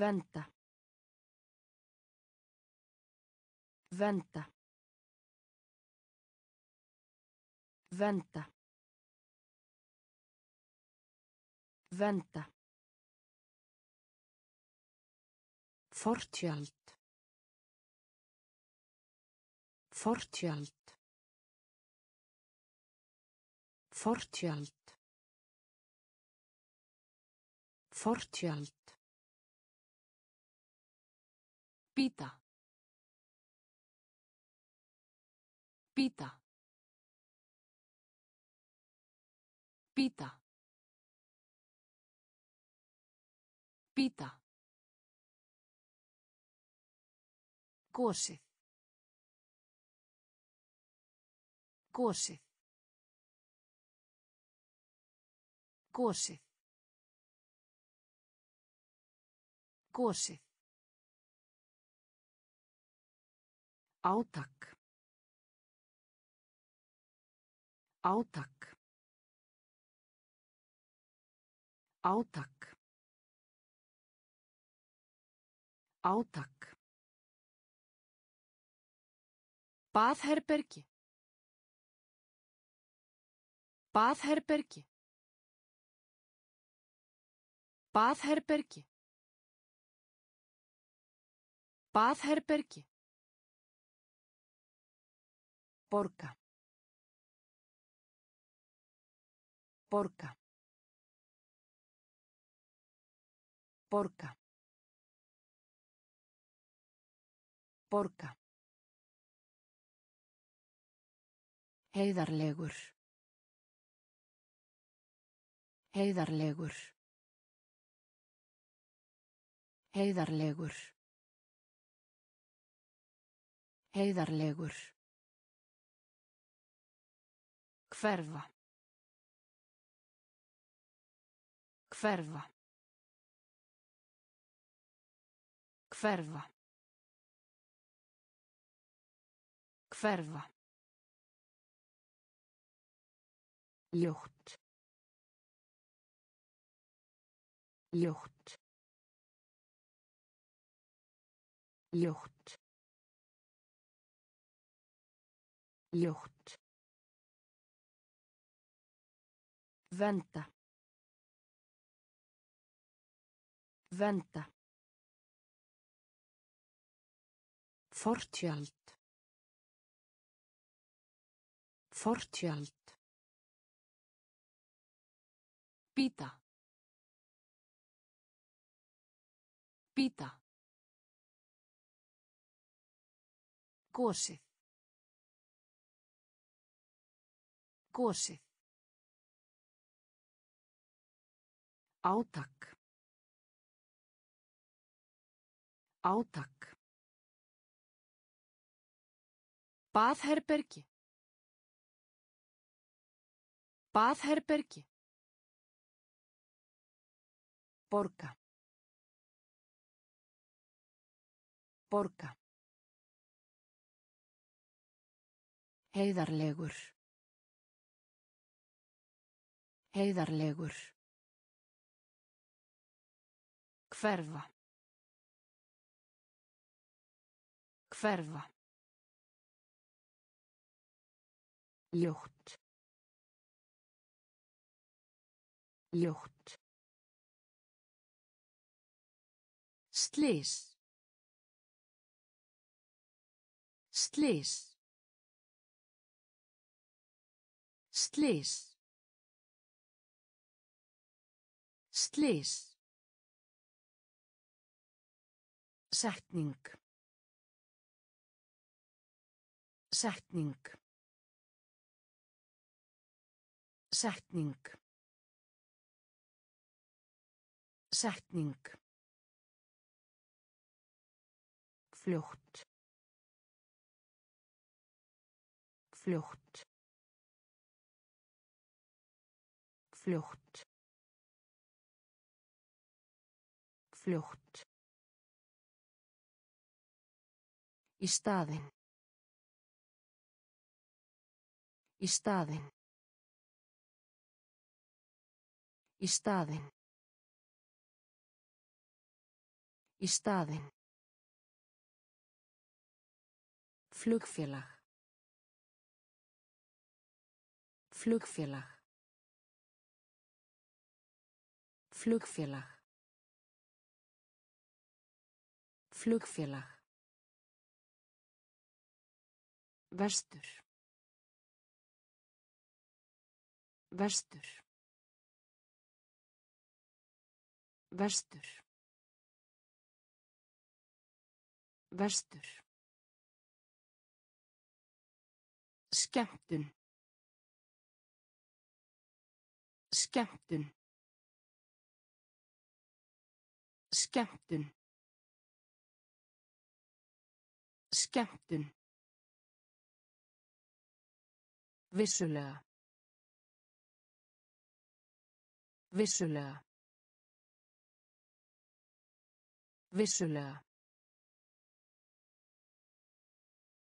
Venda. Venda. Venda. Venda. Fortjöld. Fortjöld. Fortjöld. Fortjöld. Pita. Pita. Pita. Pita. Kosið. Kosið. Kosið. Kosið. Átak. Átak. Átak. Átak. Baðherbergi. Baðherbergi. Baðherbergi. Baðherbergi. Borga. Borga. Borga. Borga. Heiðarlegur. Heiðarlegur. Heiðarlegur. Heiðarlegur. Hverfa. Hverfa. Hverfa. Hverfa. Ljótt. Ljótt. Ljótt. Ljótt. Venda. Venda. Fortjöld. Fortjöld. Pita. Pita. Kosið. Kosið. Átak. Átak. Baðherbergi. Baðherbergi. Borga. Borga. Heiðarlegur. Heiðarlegur. Hverfa. Hverfa. Ljótt. Ljótt. Slys. Slys. Slys. Slys. Setning. Setning. Setning. Setning. Fljótt. Fljótt. Fljótt. Fljótt. Í staðinn. Í staðinn. Í staðinn. Í staðinn. Flugfélag. Flugfélag. Flugfélag. Flugfélag. Vestur. Vestur. Vestur. Vestur. Skemmtun. Skemmtun. Skemmtun. Skemmtun. Vissulega. Vissulega. Vissulega.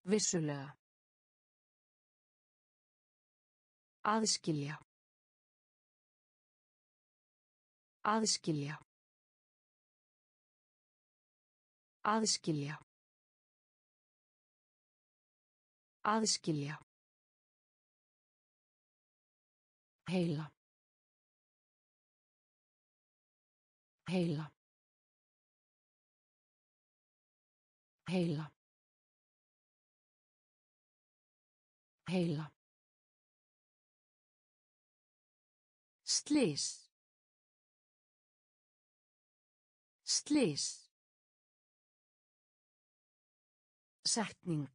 Vissulega. Aðskilja. Aðskilja. Aðskilja. Aðskilja. Heila. Heila. Heila. Heila. Slís. Slís. Setning.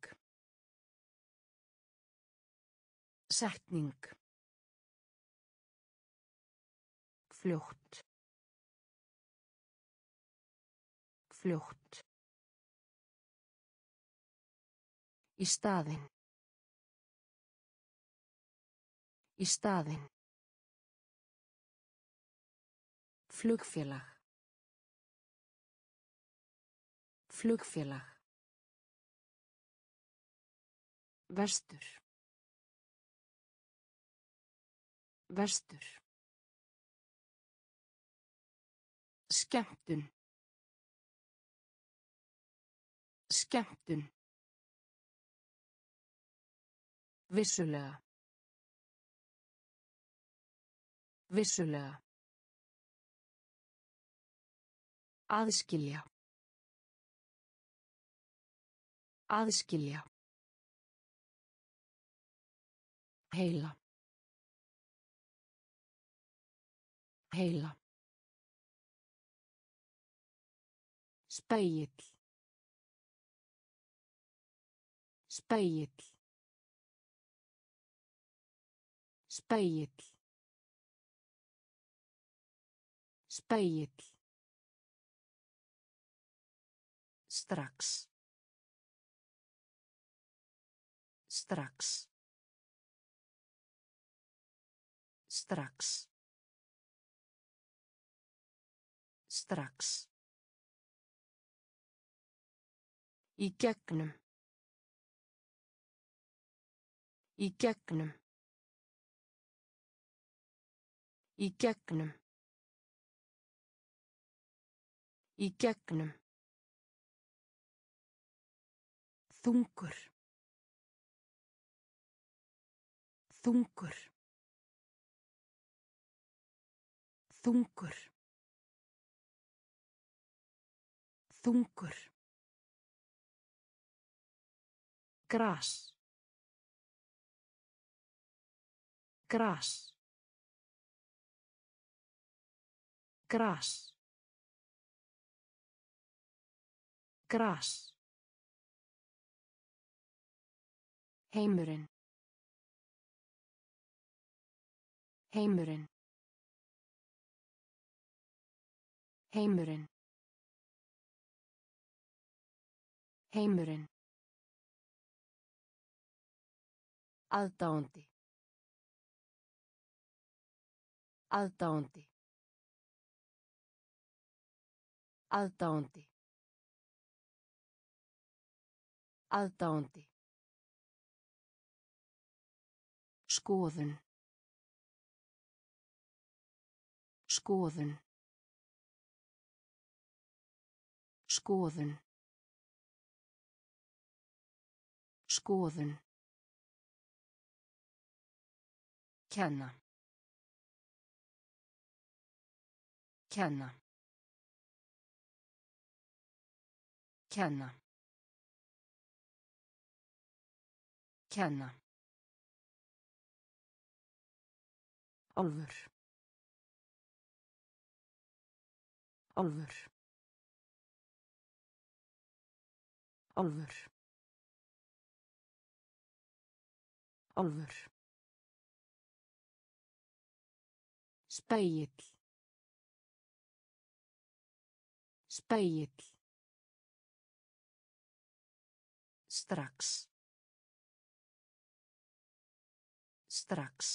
Setning. Fljótt. Fljótt. Í staðinn. Í staðinn. Flugfélag. Flugfélag. Vestur. Vestur. Skemmtun. Skemmtun. Vissulega. Vissulega. Aðskilja. Aðskilja. Heila. Heila. Spegill. Spegill. Spegill. Spegill. Strax. Strax. Strax. Strax. Í gegnum. Í gegnum. Í gegnum. Í gegnum. Þungur. Þungur. Þungur. Þungur. Gras. Gras. Gras. Gras. Heimurinn. Heimurinn. Heimurinn. Heimurinn. Aðdáandi. Aðdáandi. Aðdáandi. Aðdáandi. Skoðun. Skoðun. Skoðun. Skoðun. Kenna. Kenna. Kenna. Kenna. Álfur. Álfur. Álfur. Álfur. Spegill. Spegill. Strax. Strax.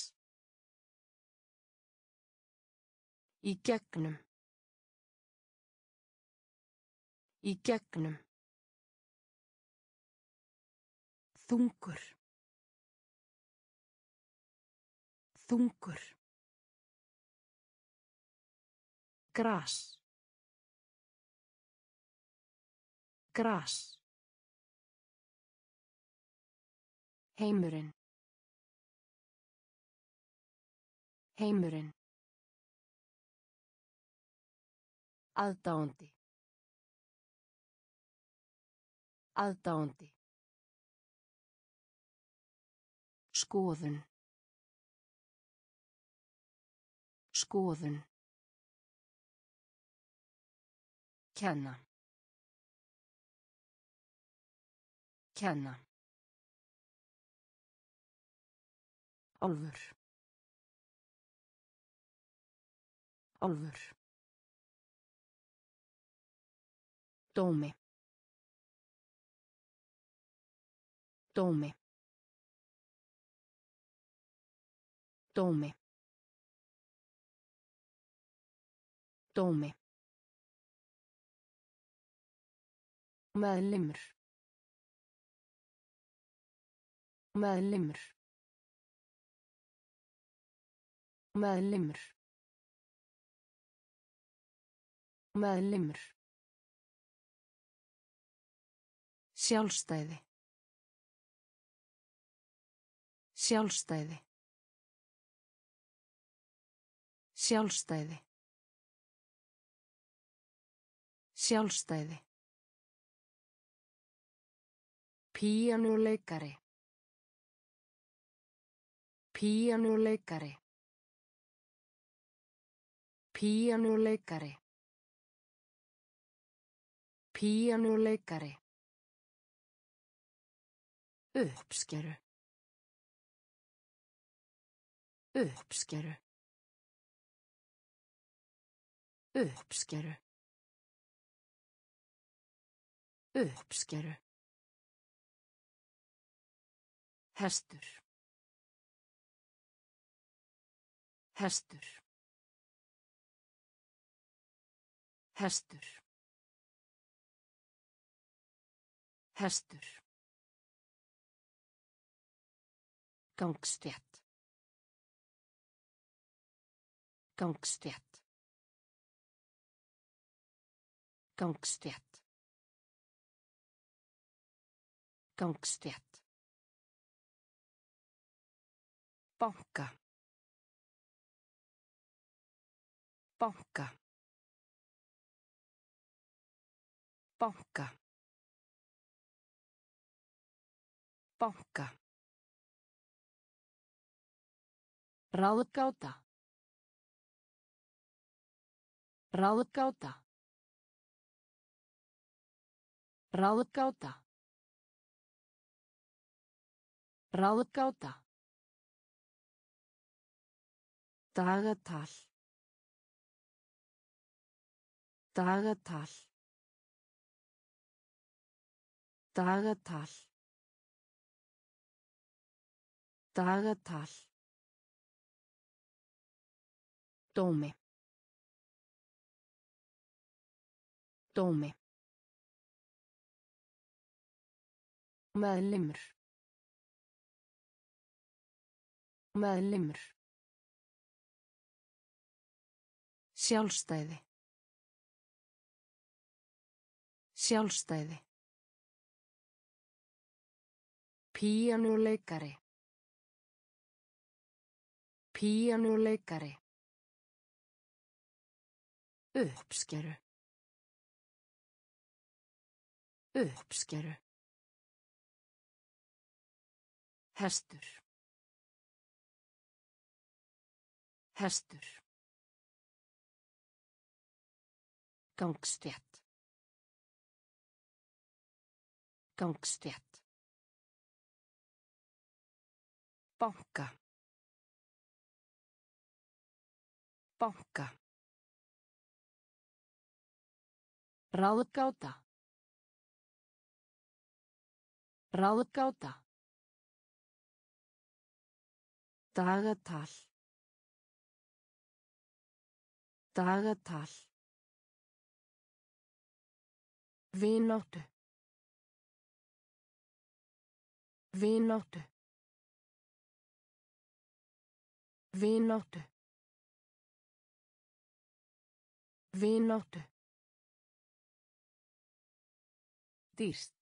Í gegnum. Í gegnum. Þungur. Þungur. Gras. Gras. Heimurinn. Heimurinn. Aðdáandi. Aðdáandi. Skoðun. Skoðun. Kenna. Kenna. Álfur. Álfur. Dómi. Dómi. Dómi. Dómi. Meðlimur. Meðlimur. Meðlimur. Meðlimur. Sjálfstæði. Sjálfstæði. Sjálfstæði. Sjálfstæði. Píanuleikari. Píanuleikari. Píanuleikari. Píanuleikari. Uppskeru. Uppskeru. Uppskeru. Uppskeru. Hestur. Hestur. Hestur. Hestur. Gangstétt. Gangstétt. Gangstétt. Gangstétt. Banka. Banka. Banka. Banka. Ráðgáta. Ráðgáta. Ráðgáta. Ráðgáta. Dagatal. Dagatal. Dagatal. Dagatal. Dómi. Dómi. Meðlimur. Meðlimur. Sjálfstæði. Sjálfstæði. Píanuleikari. Píanuleikari. Uppskeru. Uppskeru. Hestur. Hestur. Gangstétt. Gangstétt. Banka. Banka. Ráðgáta. Ráðgáta. Dagatal. Dagatal. Vináttu. Vináttu. Vináttu. Vináttu. Dýrst.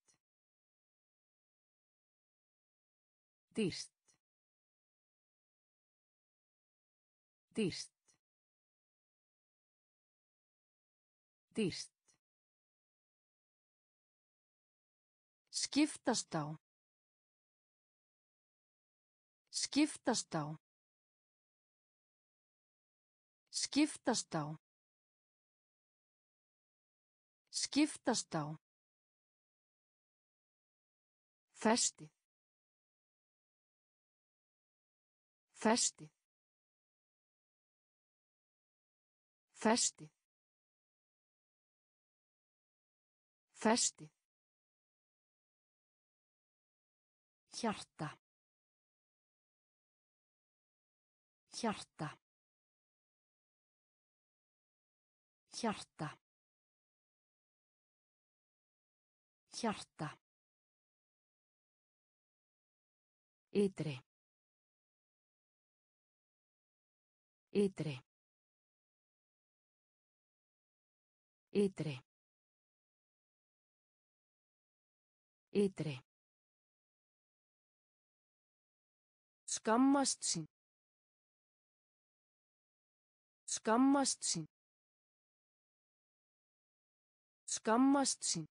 Dýrst. Dýrst. Dýrst. Skiptast á. Skiptast á. Skiptast á. Skiptast á. Festið. Festið. Festið. Festið. Hjarta. Hjarta. Hjarta. Hjarta. Ytri. Ytri. Ytri. Ytri. Skammast sín. Skammast sín. Skammast sín.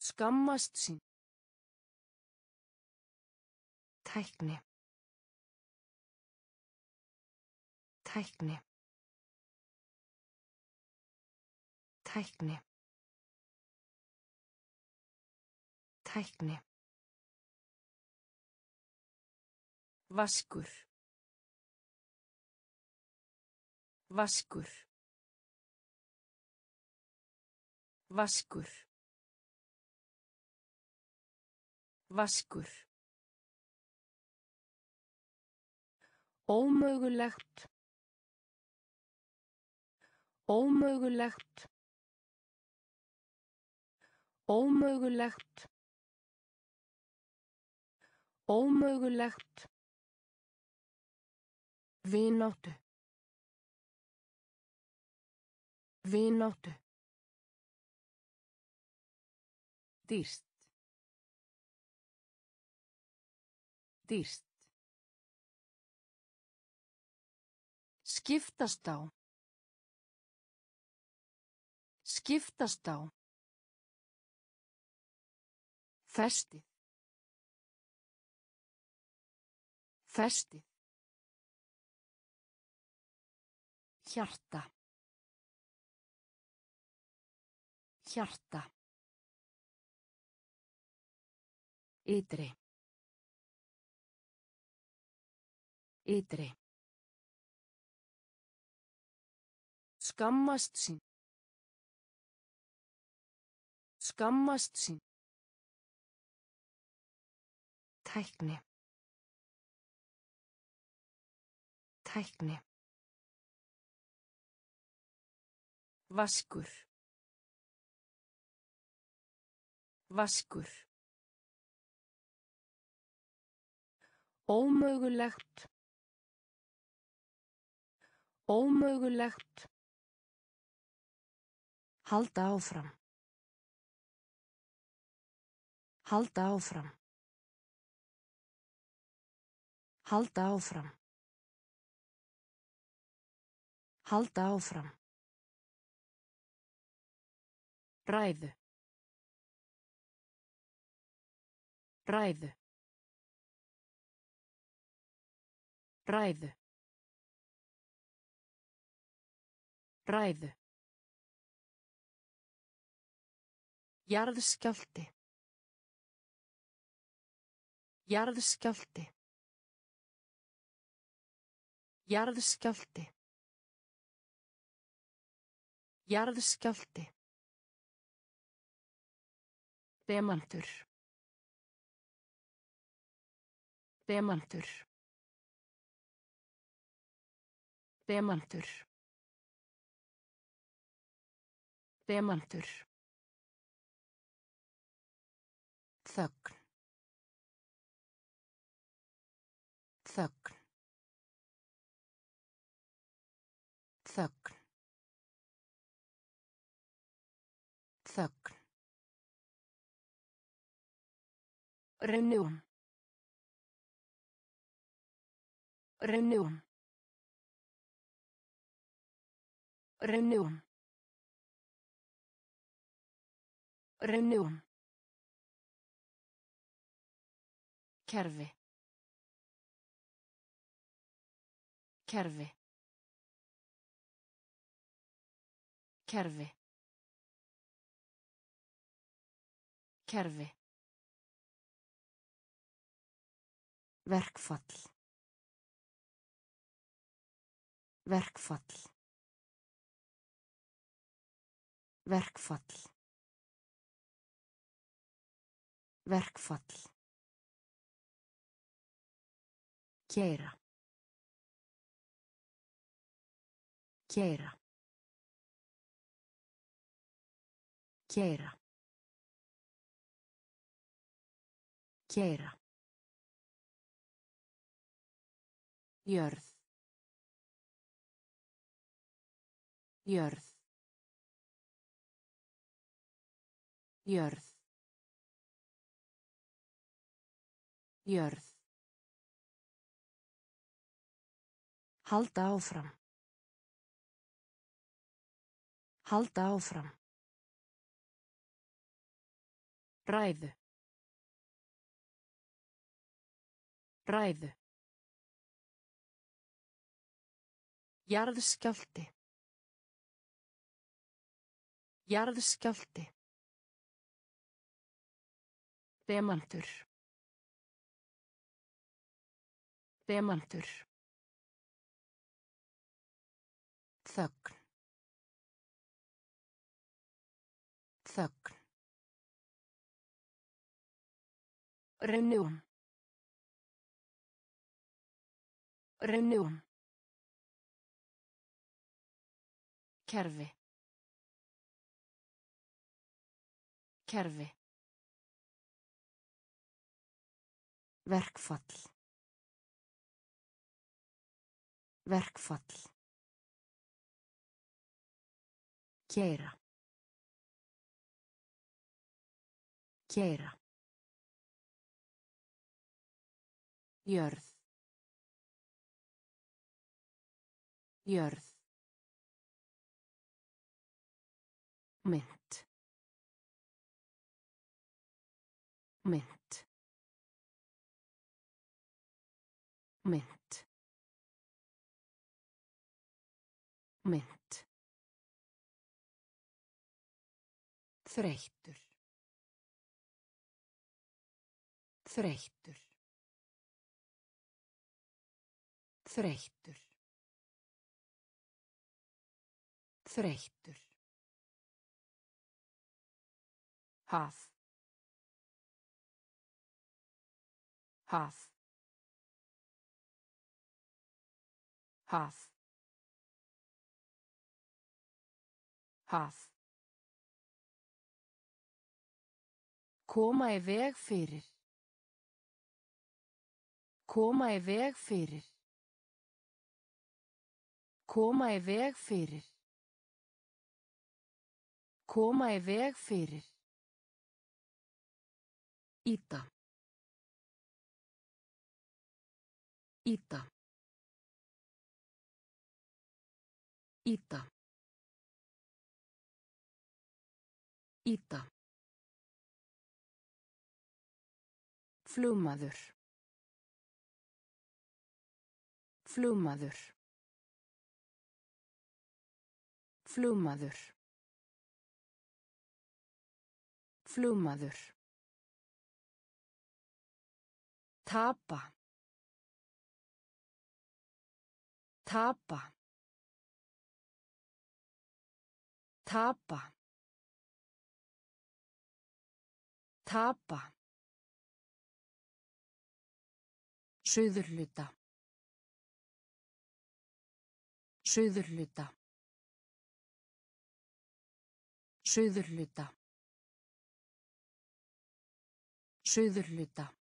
Skammast sín. Tækni. Tækni. Tækni. Tækni. Vaskur. Vaskur. Vaskur. Vaskur. Ómögulegt. Ómögulegt. Ómögulegt. Ómögulegt. Vináttu. Vináttu. Dýrst. Dýrst. Skiptast á. Skiptast á. Festið. Festið. Hjarta. Hjarta. Ytri. Ytri. Skammast sín. Skammast sín. Tækni. Tækni. Vaskur. Vaskur. Ómögulegt. Ómögulegt. Halda áfram. Halda áfram. Halda áfram. Halda áfram. Ræðu. Ræðu. Ræðu. Ræðu. Jarðskjálti. Jarðskjálti. Jarðskjálti. Jarðskjálti. Demantur. Demantur. Demantur. Demantur. Þögn. Þögn. Þögn. Þögn. Reunión. Reunión. Reunión. Reunión. Kerfi. Kerfi. Kerfi. Kerfi. Verkfall. Verkfall. Verkfall. Verkfall. Keira. Keira. Keira. Keira. Jörð. Jörð. Jörð. Jörð. Halda áfram. Halda áfram. Ræðu. Ræðu. Jarðskjálti. Jarðskjálti. Demantur. Demantur. Þögn. Þögn. Reunión. Reunión. Kerfi. Kerfi. Verkfall. Verkfall. Keira. Keira. Jörð. Jörð. Mynd. Mynd. Mynd. Mynd. Þreyttur. Þreyttur. Þreyttur. Þreyttur. Haf. Haf. Haf. Haf. Koma í veg fyrir. Koma í veg fyrir. Koma í veg fyrir. Koma í veg fyrir. Íta. Íta. Íta. Íta. Flugmaður. Flugmaður. Flugmaður. Flugmaður. Tapa. Tapa. Tapa. Tapa. Suðurluta. Suðurluta. Suðurluta. Suðurluta.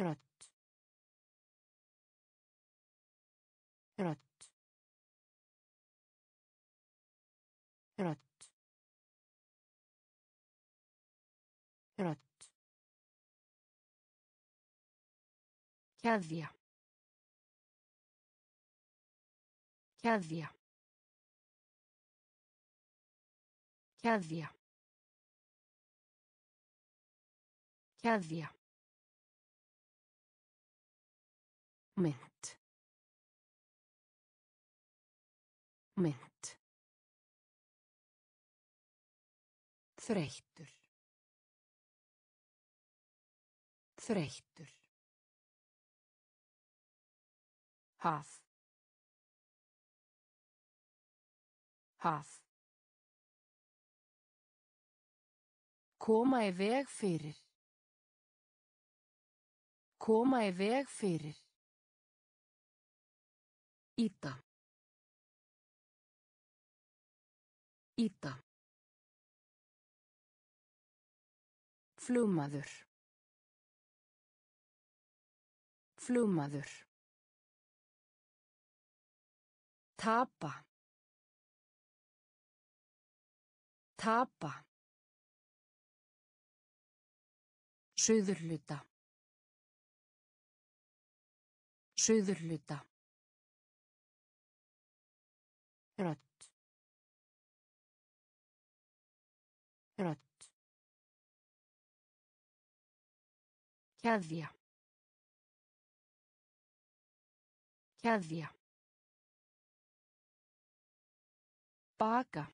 Rött. Rött. Rött. Rött. Keðja. Keðja. Keðja. Keðja. Mynd. Mynd. Þreyttur. Þreyttur. Haf. Haf. Koma í veg fyrir. Koma í veg fyrir. Íta. Íta. Flugmaður. Flugmaður. Tapa. Tapa. Suðurluta. Suðurluta. Rött. Rött. Keðja. Keðja. Baka.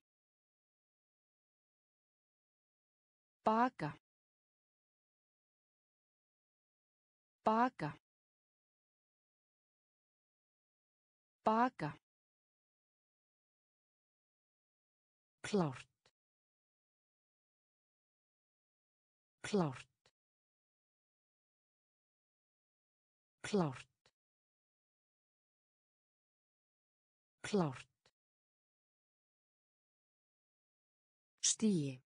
Baka. Baka. Baka. Klárt. Klárt. Klárt. Klárt. Stíi.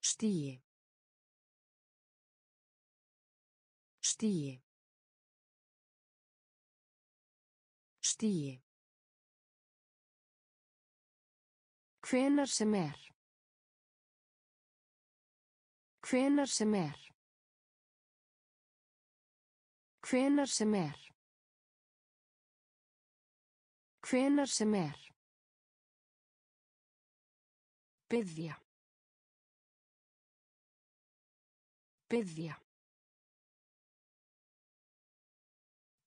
Stíi. Stíi. Stíi. Hvenar sem er. Hvenar sem er. Hvenar sem er. Hvenar sem er. Byðja. Byðja.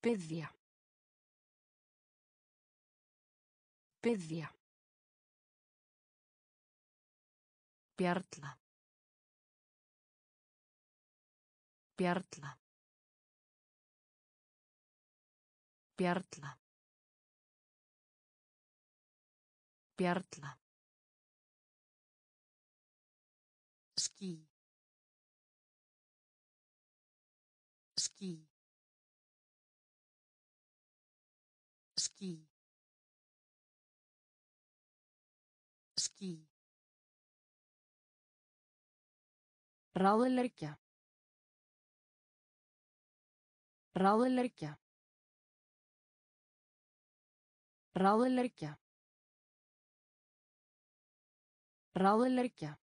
Byðja. Byðja. Bjarla. Bjarla. Bjarla. Bjarla. Ráðleggja. Ráðleggja. Ráðleggja. Ráðleggja.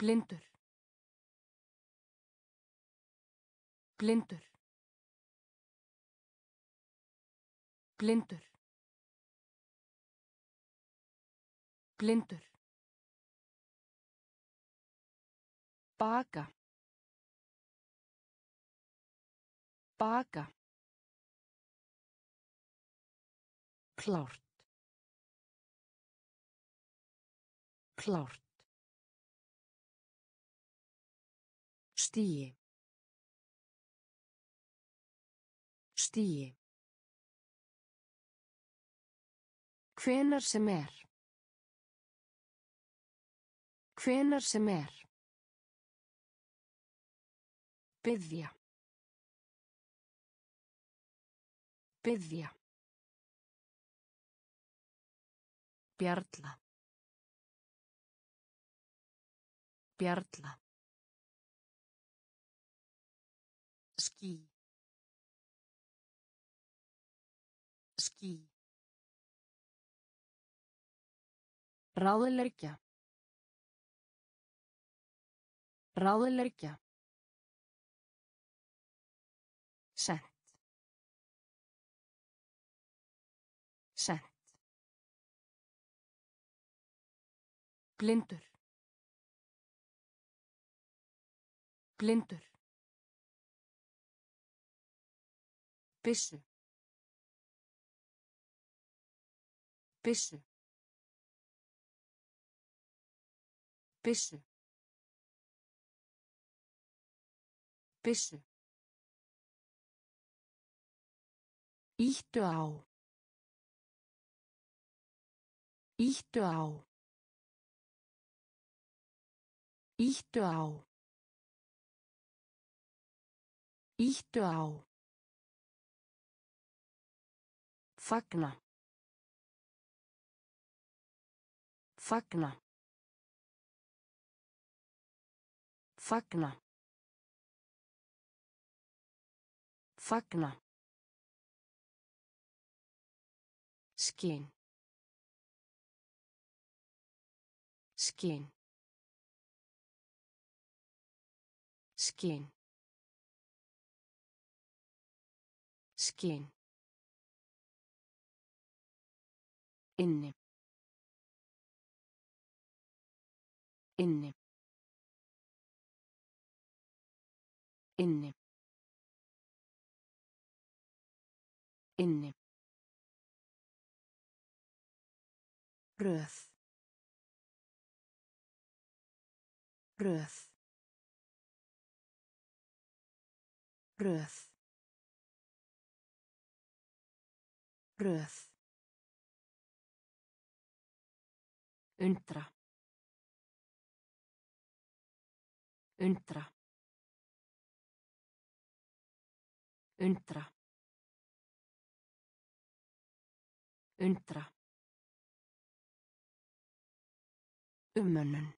Blindur. Blindur. Blindur. Blindur. Baka. Baka. Klárt. Klárt. Stíi. Stíi. Hvenar sem er. Hvenar sem er. Byðja. Byðja. Bjarla. Bjarla. Ráðleggja. Ráðleggja. Sett. Sett. Blindur. Blindur. Byssu. Byssu. Byssu. Byssu. Íttu á. Íttu á. Íttu á. Íttu á. Fagna. Fagna. Fagna. Fagna. Skinn. Skinn. Skinn. Skinn. Inni. Inni. Inni. Inni. Röð. Röð. Röð. Röð. Undra. Undra. Undra. Undra. Umönnun.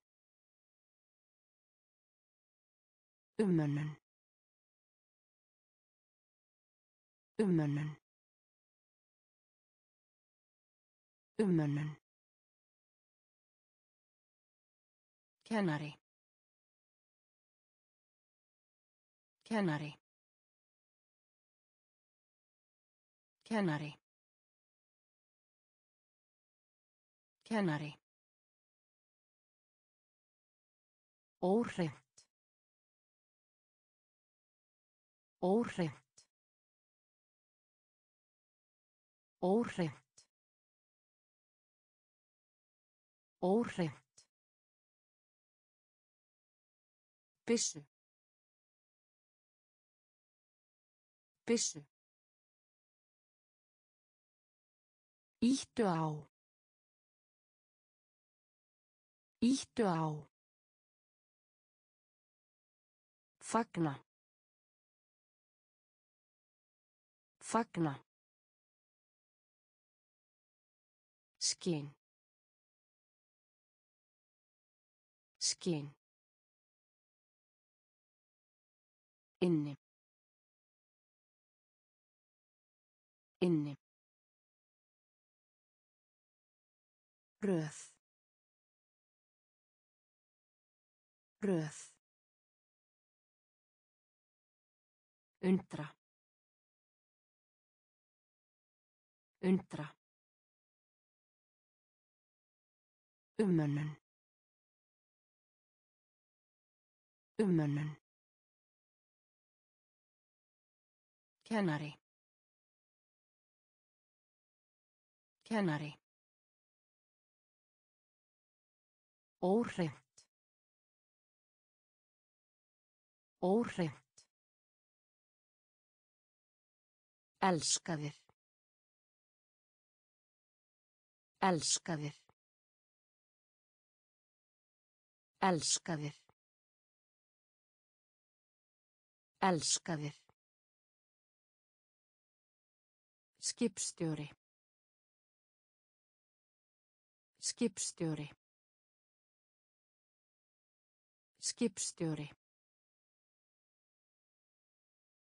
Umönnun. Umönnun. Umönnun. Kennari. Kennari. Kennari. Kennari. Óhreint. Óhreint. Óhreint. Óhreint. Byssu. Byssu. Íttu á. Íttu á. Fagna. Fagna. Skinn. Skinn. Inni. Inni. Röð. Röð. Undra. Undra. Umönnun. Umönnun. Kennari. Kennari. Óhreint. Óhreint. Elskaðir. Elskaðir. Elskaðir. Elskaðir. Skipstjóri. Skipstjóri. Skipstjóri.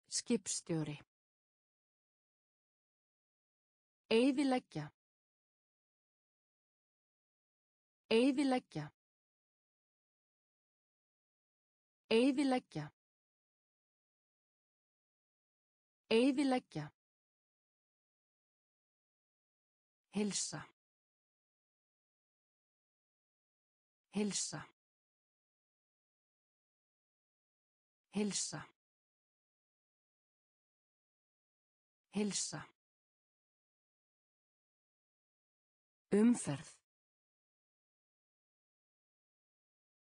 Skipstjóri. Eyðileggja. Eyðileggja. Eyðileggja. Eyðileggja. Hilsa. Hilsa. Hilsa. Hilsa. Umferð.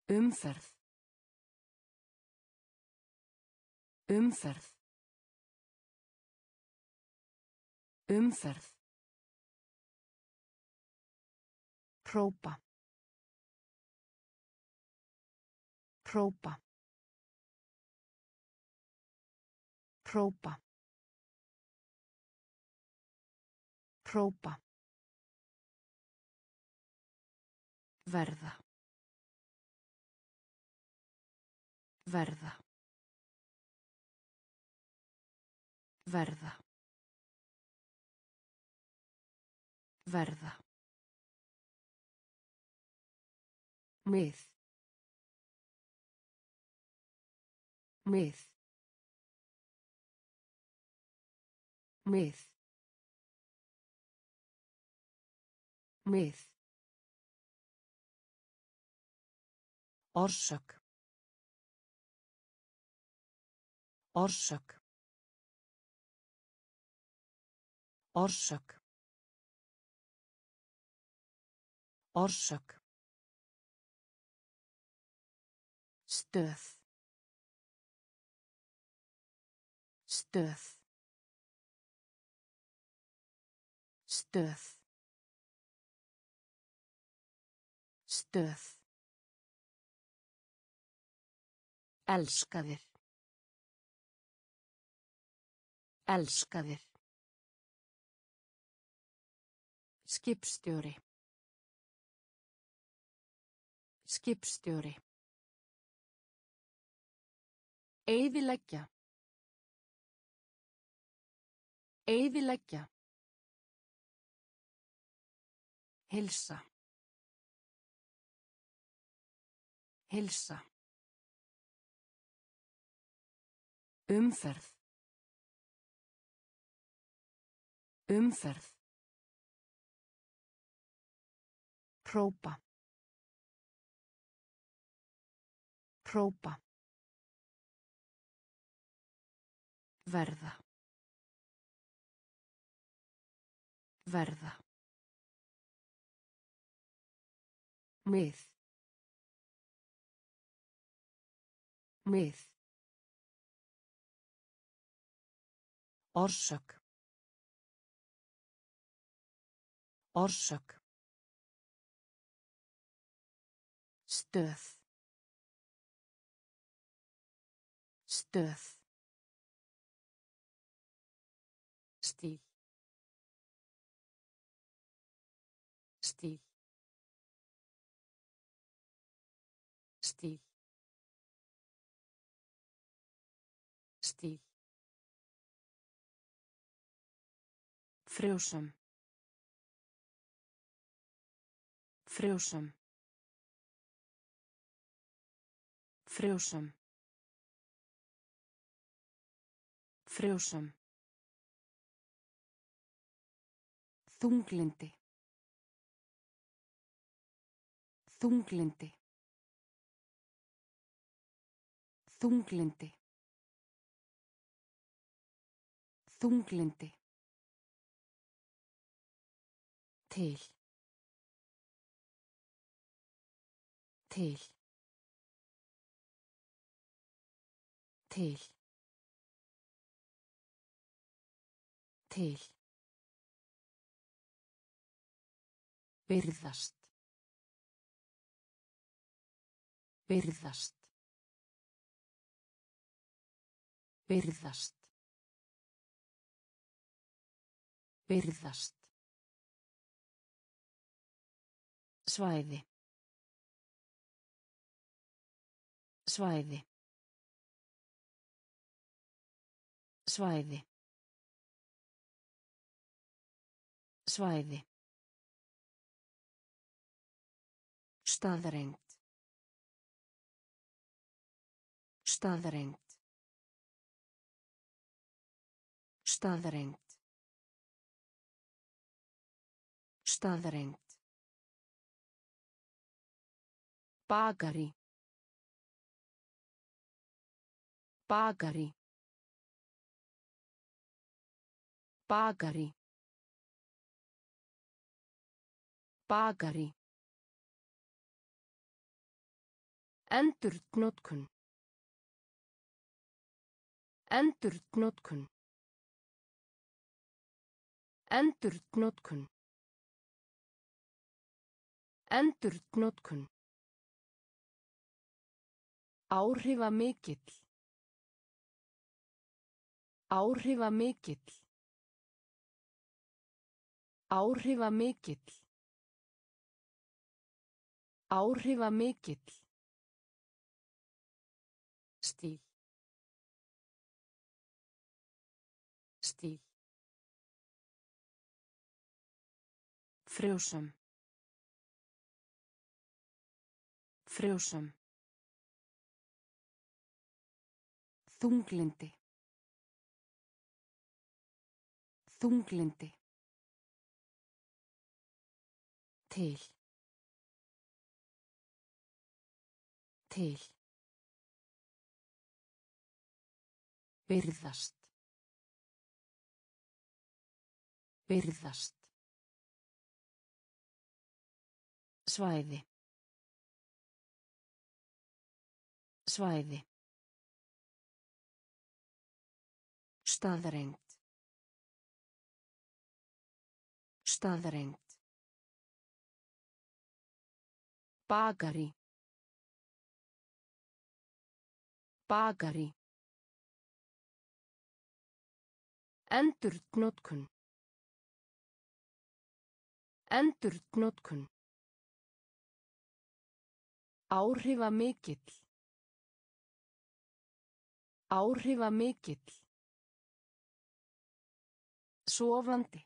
Umferð. Umferð. Umferð. Própa. Própa. Própa. Própa. Verða. Verða. Verða. Verða. Mið. Mið. Mið. Mið. Orsök. Orsök. Orsök. Orsök. Stöð. Stöð. Stöð. Stöð. Elskaðir. Elskaðir. Skipstjóri. Skipstjóri. Eyðileggja. Eyðileggja. Hilsa. Hilsa. Umferð. Umferð. Própa. Própa. Verða. Verða. Mið. Mið. Orsök. Orsök. Stöð. Stöð. Frjósam. Frjósam. Frjósam. Frjósam. Þunglindi. Þunglindi. Þunglindi. Þunglindi. Til. Til. Til. Til. Virðast. Virðast. Virðast. Virðast. Svæði. Svæði. Svæði. Svæði. Staðrengt. Staðrengt. Staðrengt. Staðrengt. Bagari. Bagari. Bagari. Bagari. Endurtnotkun. Endurtnotkun. Endurtnotkun. Endurtnotkun. Áhrifa mikill. Áhrifa mikill. Áhrifa mikill. Áhrifa mikill. Stíl. Stíl. Frjósam. Frjósam. Þunglindi. Þunglindi. Til. Til. Virðast. Virðast. Svæði. Svæði. Staðrengt. Staðrengt. Bagari. Bagari. Endurtnotkun. Endurtnotkun. Áhrifa mikill. Áhrifa mikill. Sofandi.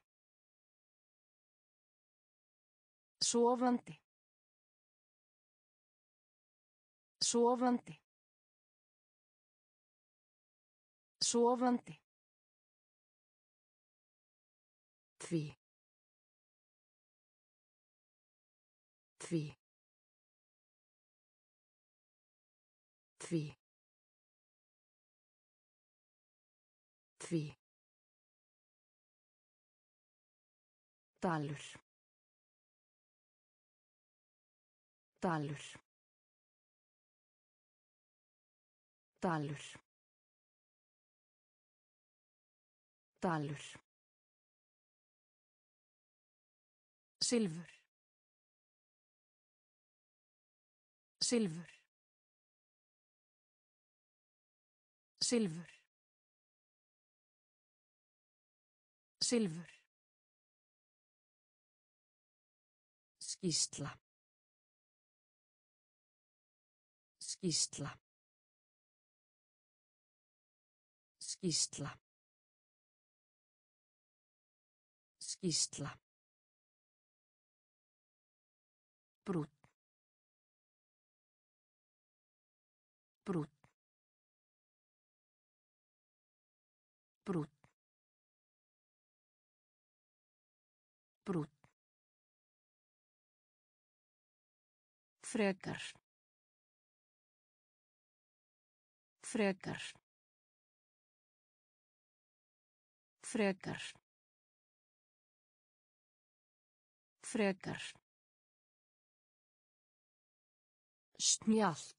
Sofandi. Sofandi. Sofandi. Því. Því. Því. Því. Dalur. Dalur. Dalur. Dalur. Silfur. Silfur. Silfur. Silfur. Skýsla. Skýsla. Skísla. Skísla. Brút. Frekar. Frekar. Frekar. Frekar. Snjallt.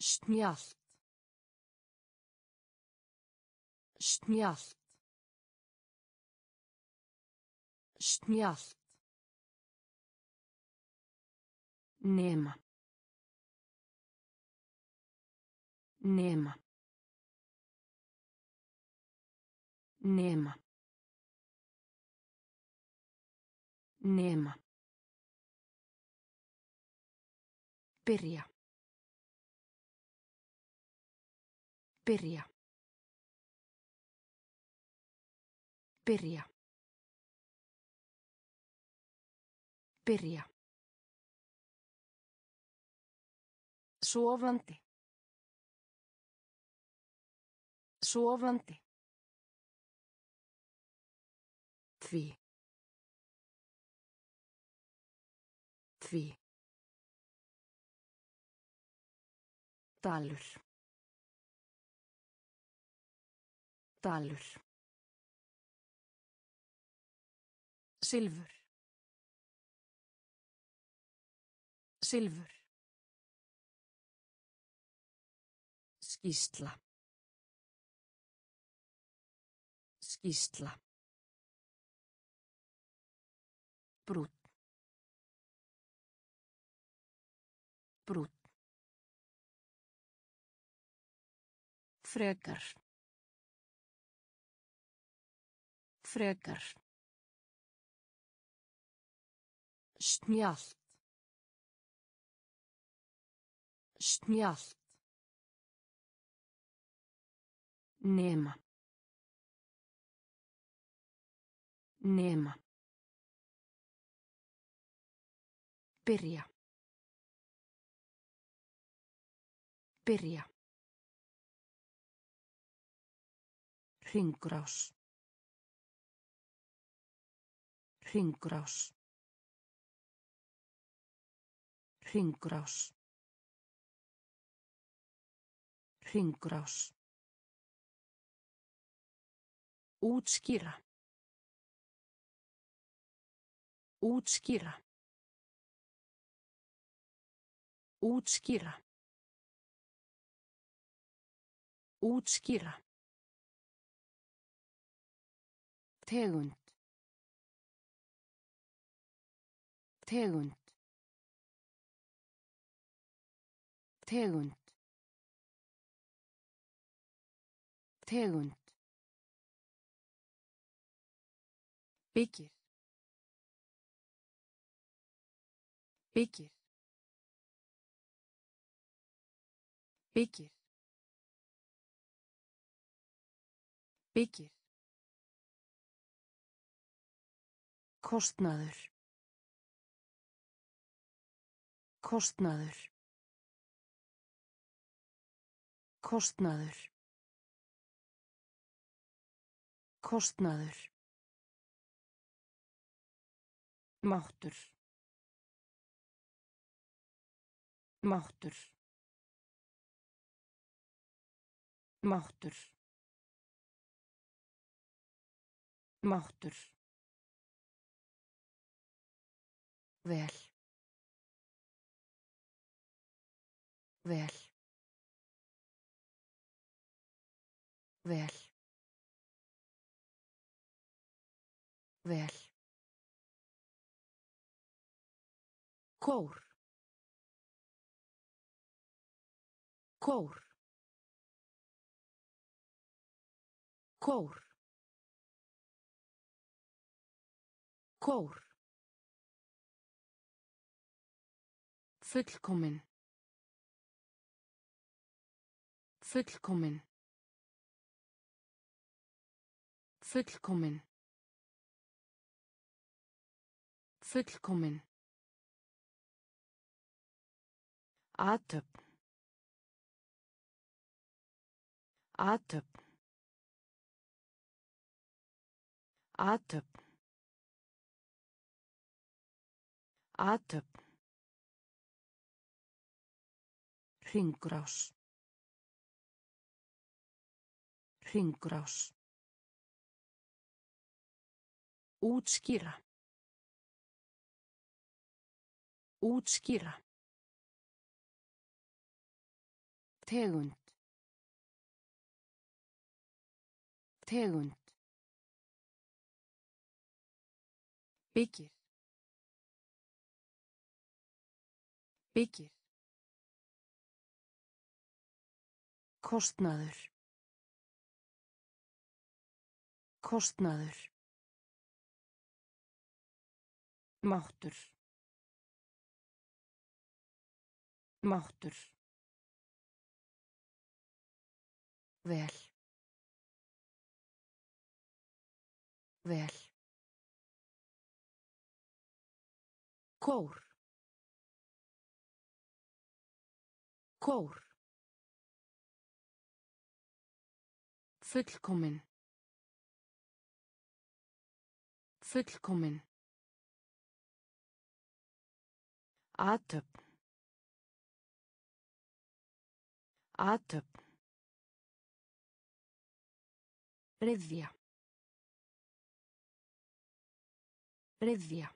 Snjallt. Snjallt. Snjallt. Nema. Nema. Nema. Nema. Byrja. Byrja. Byrja. Byrja. Sofandi. Sofandi. Því. Því. Dalur. Dalur. Silfur. Silfur. Skísla. Skísla. Brút. Brút. Frekar. Frekar. Snjallt. Snjallt. Nema. Nema. Byrja. Byrja. Hringrás. Hringrás. Hringrás. Hringrás. Útskýra. Útskýra. Útskýra. Útskýra. Tegund. Tegund. Tegund. Tegund. Byggir. Byggir. Byggir. Byggir. Kostnaður. Kostnaður. Kostnaður. Kostnaður. Máttur. Máttur. Máttur. Máttur. Vel. Vel. Vel. Vel. Kór. Kór. Kór. Kór. Fullkomin. Fullkomin. Fullkomin. Fullkomin. Atöp. Atöp. Atöp. Atöp. Hringrás. Hringrás. Útskýra. Útskýra. Tegund. Tegund. Byggir. Byggir. Kostnaður. Kostnaður. Máttur. Máttur. Vel. Vel. Kór. Kór. Fullkomin. Fullkomin. Atöp. Atöp. Ryðja. Ryðja.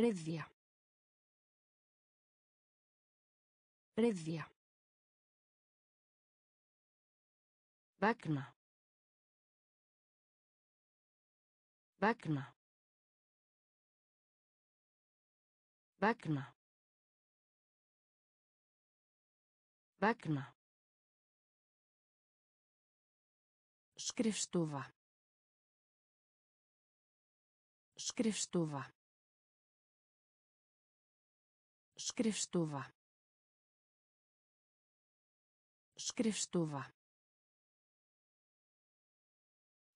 Ryðja. Ryðja. Vegna. Vegna. Vegna. Vegna. Skrifstofa. Skrifstofa. Skrifstofa. Skrifstofa.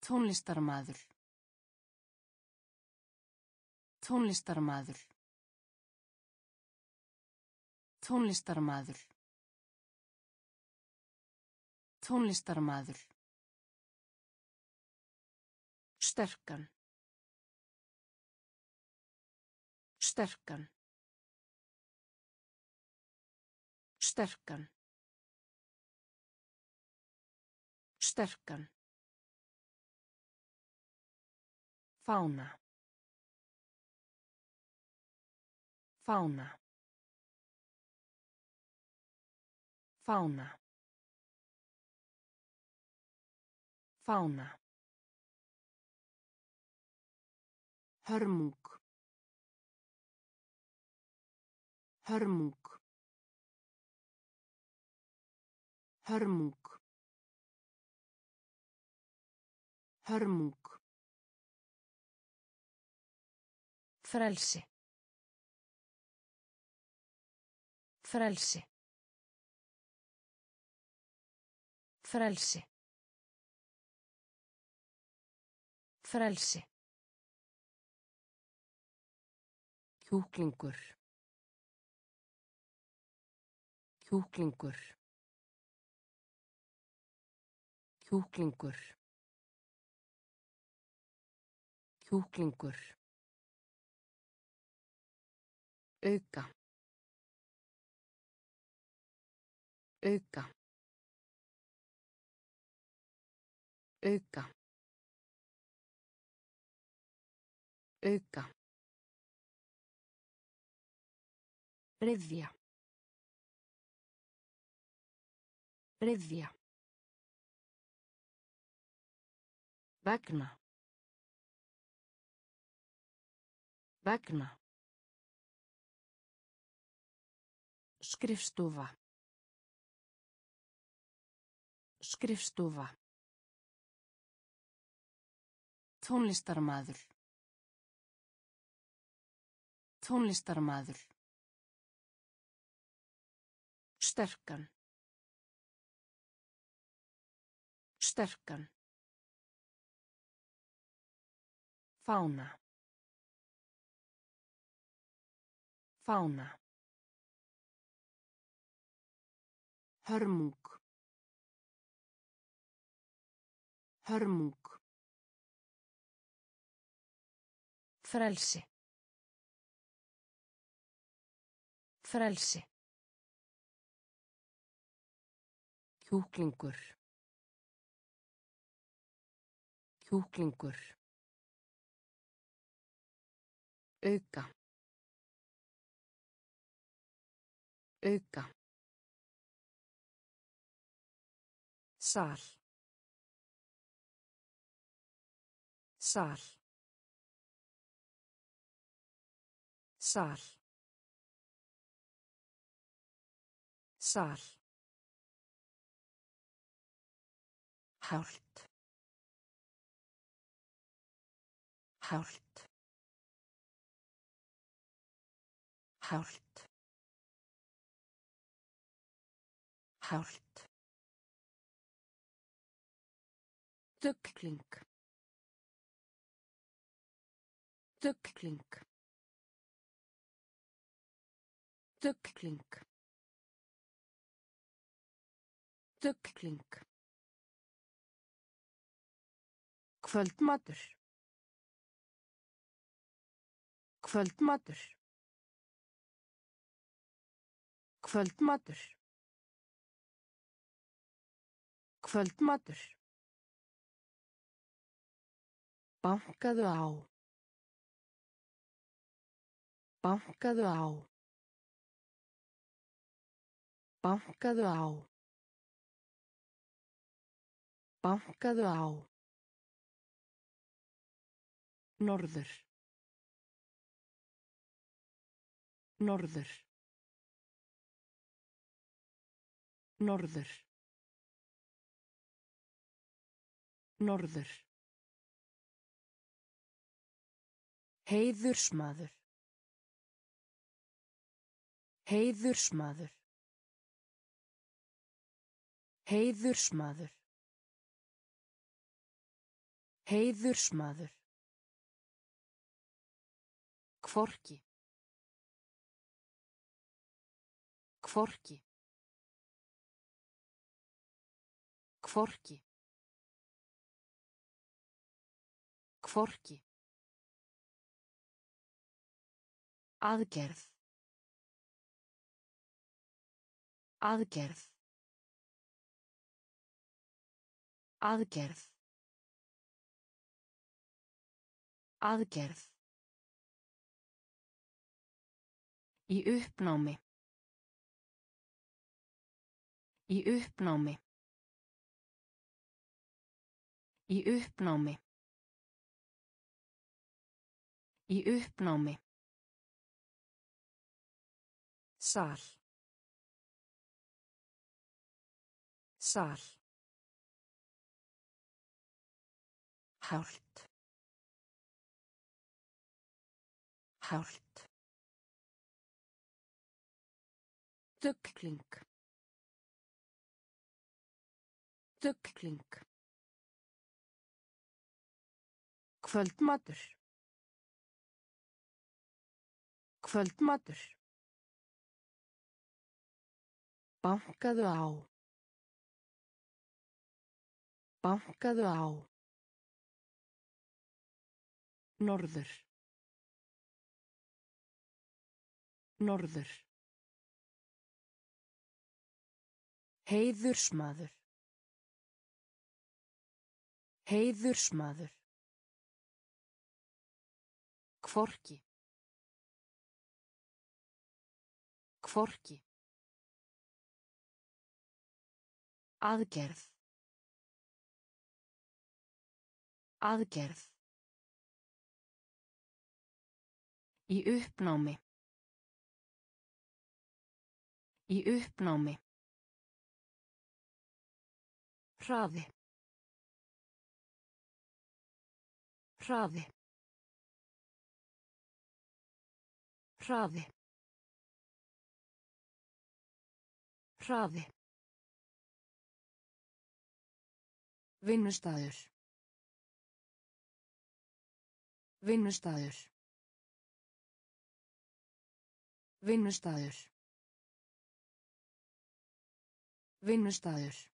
Tónlistarmaður. Tónlistarmaður. Tónlistarmaður. Tónlistarmaður. Sterkan. Sterkan. Sterkan. Sterkan. Fána. Fána. Fána. Fána. Hörmung. Hörmung. Hörmung. Hörmung. Frelsi. Frelsi. Frelsi. Frelsi. Kjúklingur. Kjúklingur. Kjúklingur. Kjúklingur. Auka. Auka. Auka. Auka. Ryðja. Ryðja. Vegna. Vegna. Skrifstofa. Skrifstofa. Tónlistarmaður. Tónlistarmaður. Sterkan. Sterkan. Fána. Fána. Hörmung. Hörmung. Frelsi. Frelsi. Kjúklingur. Kjúklingur. Auka. Auka. Sal. Sal. Sal. Sal. Hált. Hált. Hált. Hált. Döggling. Döggling. Döggling. Döggling. Kvöldmatur. Kvöldmatur. Kvöldmatur. Kvöldmatur. Bankaðu á. Bankaðu á. Bankaðu á. Bankaðu á. Norður. Norður. Norður. Norður. Heiðursmaður. Heiðursmaður. Heiðursmaður. Heiðursmaður. Kvorki. Kvorki. Kvorki. Kvorki. Aðgerð. Aðgerð. Aðgerð. Aðgerð. Í uppnámi. Í uppnámi. Í uppnámi. Í uppnámi. Sal. Sal. Hált. Hált. Döggling. Döggling. Kvöldmatur. Kvöldmatur. Bankaðu á. Bankaðu á. Norður. Norður. Heiðursmaður. Heiðursmaður. Kvorki. Kvorki. Aðgerð. Aðgerð. Í uppnámi. Í uppnámi. Hraði. Hraði. Hraði. Hraði. Vinnustaður. Vinnustaður. Vinnustaður. Vinnustaður.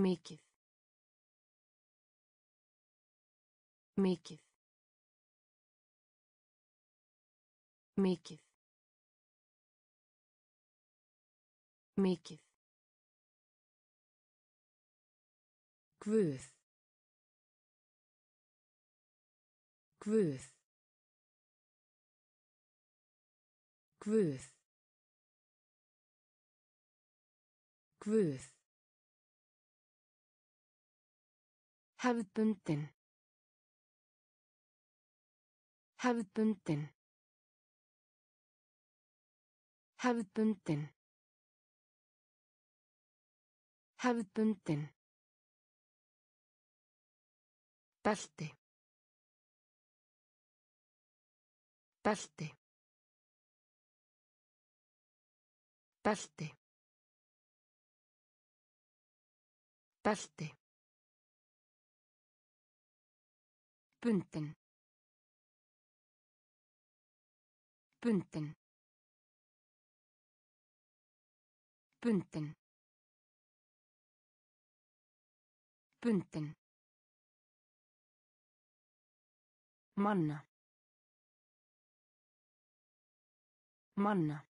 Mikið. Mikið. Mikið. Mikið. Guð. Guð. Guð. Guð. Hefðbundin. Hefðbundin. Hefðbundin. Hefðbundin. Belti. Belti. Belti. Belti. Bundin. Bundin. Bundin. Bundin. Manna. Manna.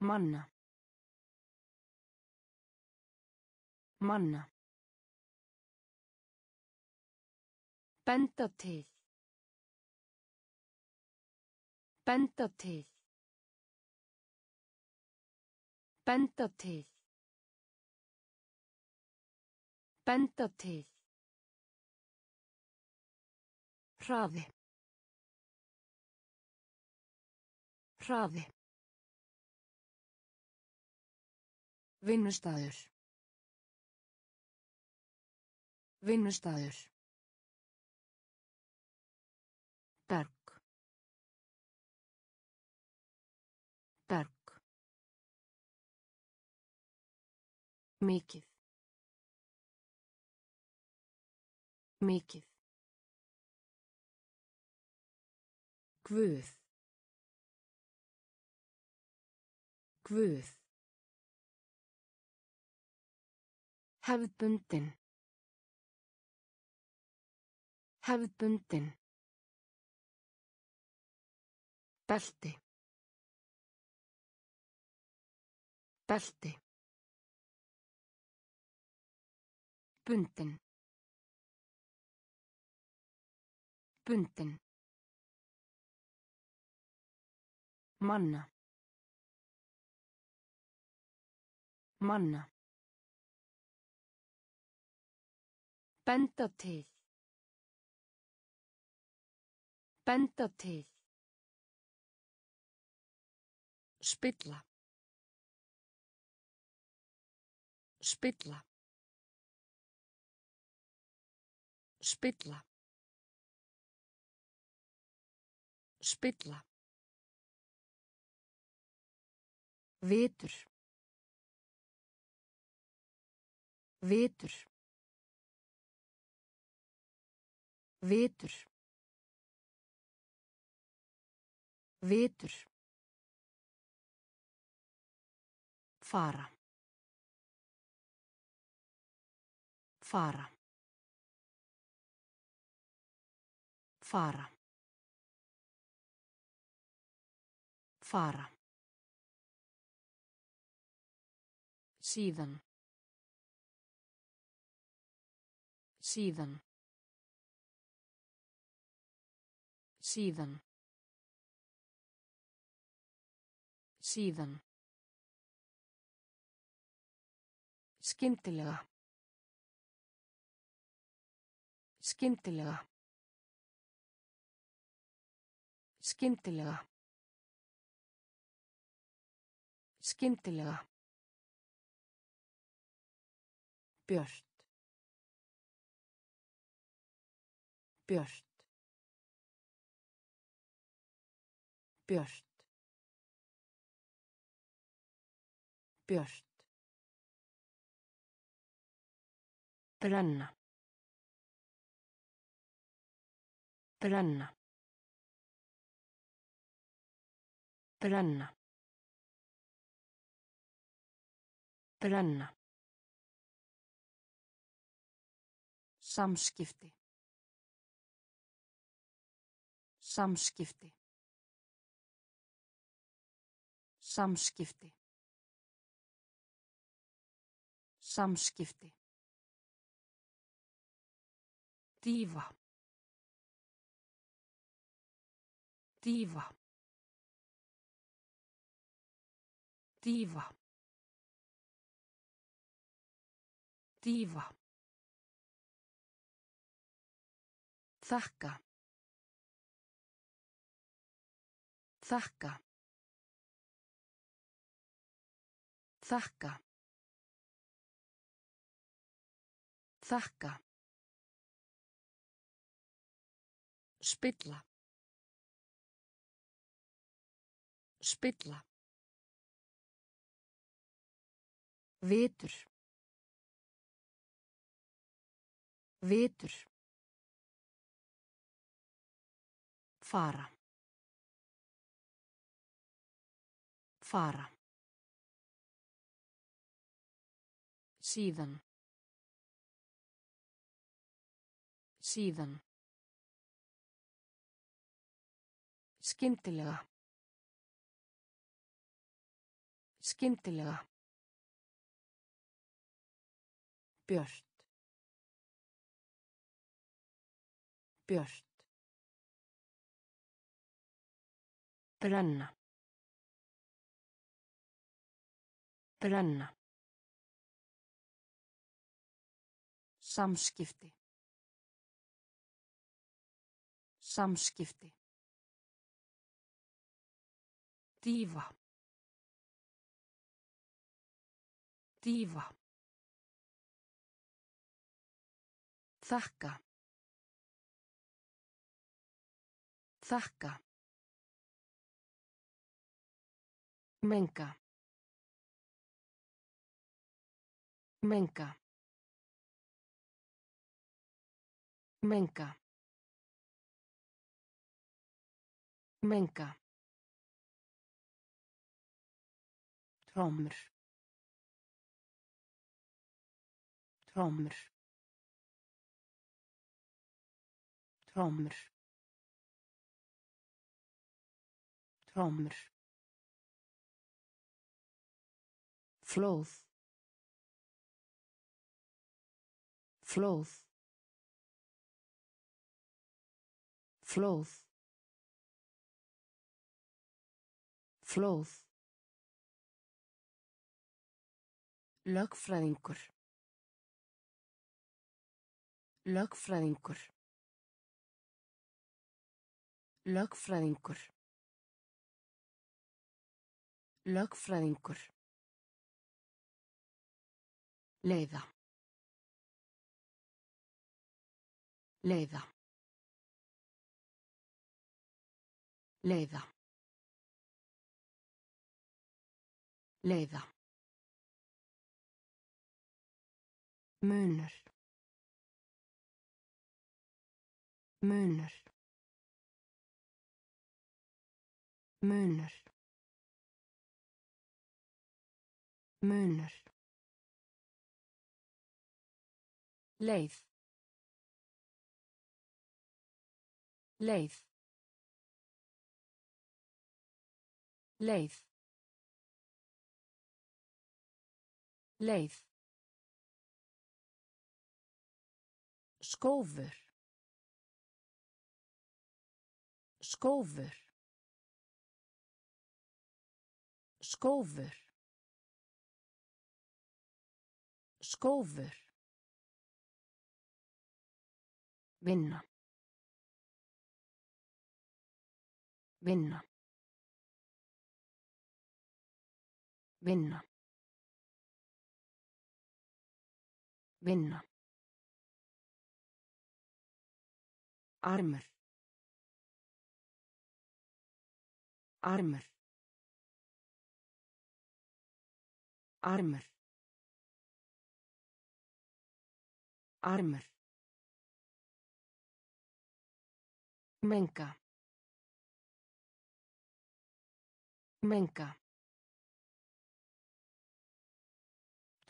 Manna. Manna. Benda til. Benda til. Benda til. Benda til. Hraði. Hraði. Vinnustaður. Vinnustaður. Mikið. Mikið. Guð. Guð. Hefðbundin. Hefðbundin. Belti. Belti. Bundin. Bundin. Manna. Manna. Benda til. Benda til. Spilla. Spilla. Spilla. Spilla. Vitur. Vitur. Vitur. Vitur. Fara. Fara. Fara. Fara. Síðan. Síðan. Síðan. Síðan. Skyndilega. Skyndilega. Skyndilega. Skyndilega. Björt. Björt. Björt. Björt. Brenna. Brenna. Brenna. Brenna. Samskipti. Samskipti. Samskipti. Samskipti. Dífa. Dífa. Dífa. Dífa. Þakka. Þakka. Þakka. Þakka. Spilla. Spilla. Vitur. Vitur. Fara. Fara. Síðan. Síðan. Skyndilega. Skyndilega. Björt. Björt. Brenna. Brenna. Samskipti. Samskipti. Dífa. Dífa. Þakka. Þakka. Menga. Menga. Menga. Menga. Trommur. Trommur. Trommur. Trommur. Flóð. Flóð. Flóð. Flóð. Lögfræðingur. Lögfræðingur. Lögfræðingur. Lögfræðingur. Leiða. Leiða. Leiða. Leiða. Munur. Munur. Munur. Munur. Leið. Leið. Leið. Leið. Skófur. Skófur. Skófur. Skófur. Vinna. vinna vinna vinna armur armur armur. Armur. Menga. Menga.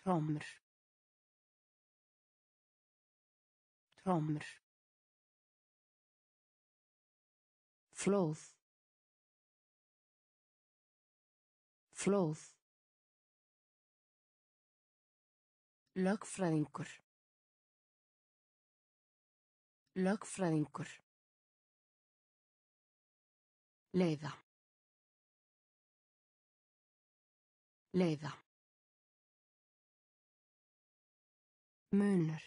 Trommur trommur flóð. Flóð lögfræðingur. Lögfræðingur. Leiða. Leiða. Munur.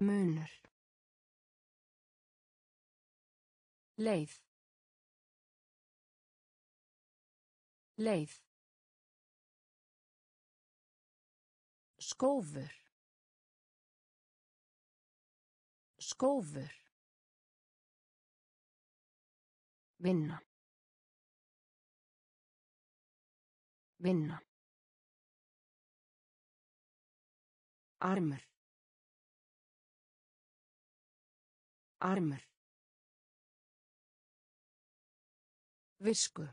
Munur. Leið. Leið skófur. Skófur. Vinna. Vinna. Armur. Armur. Visku.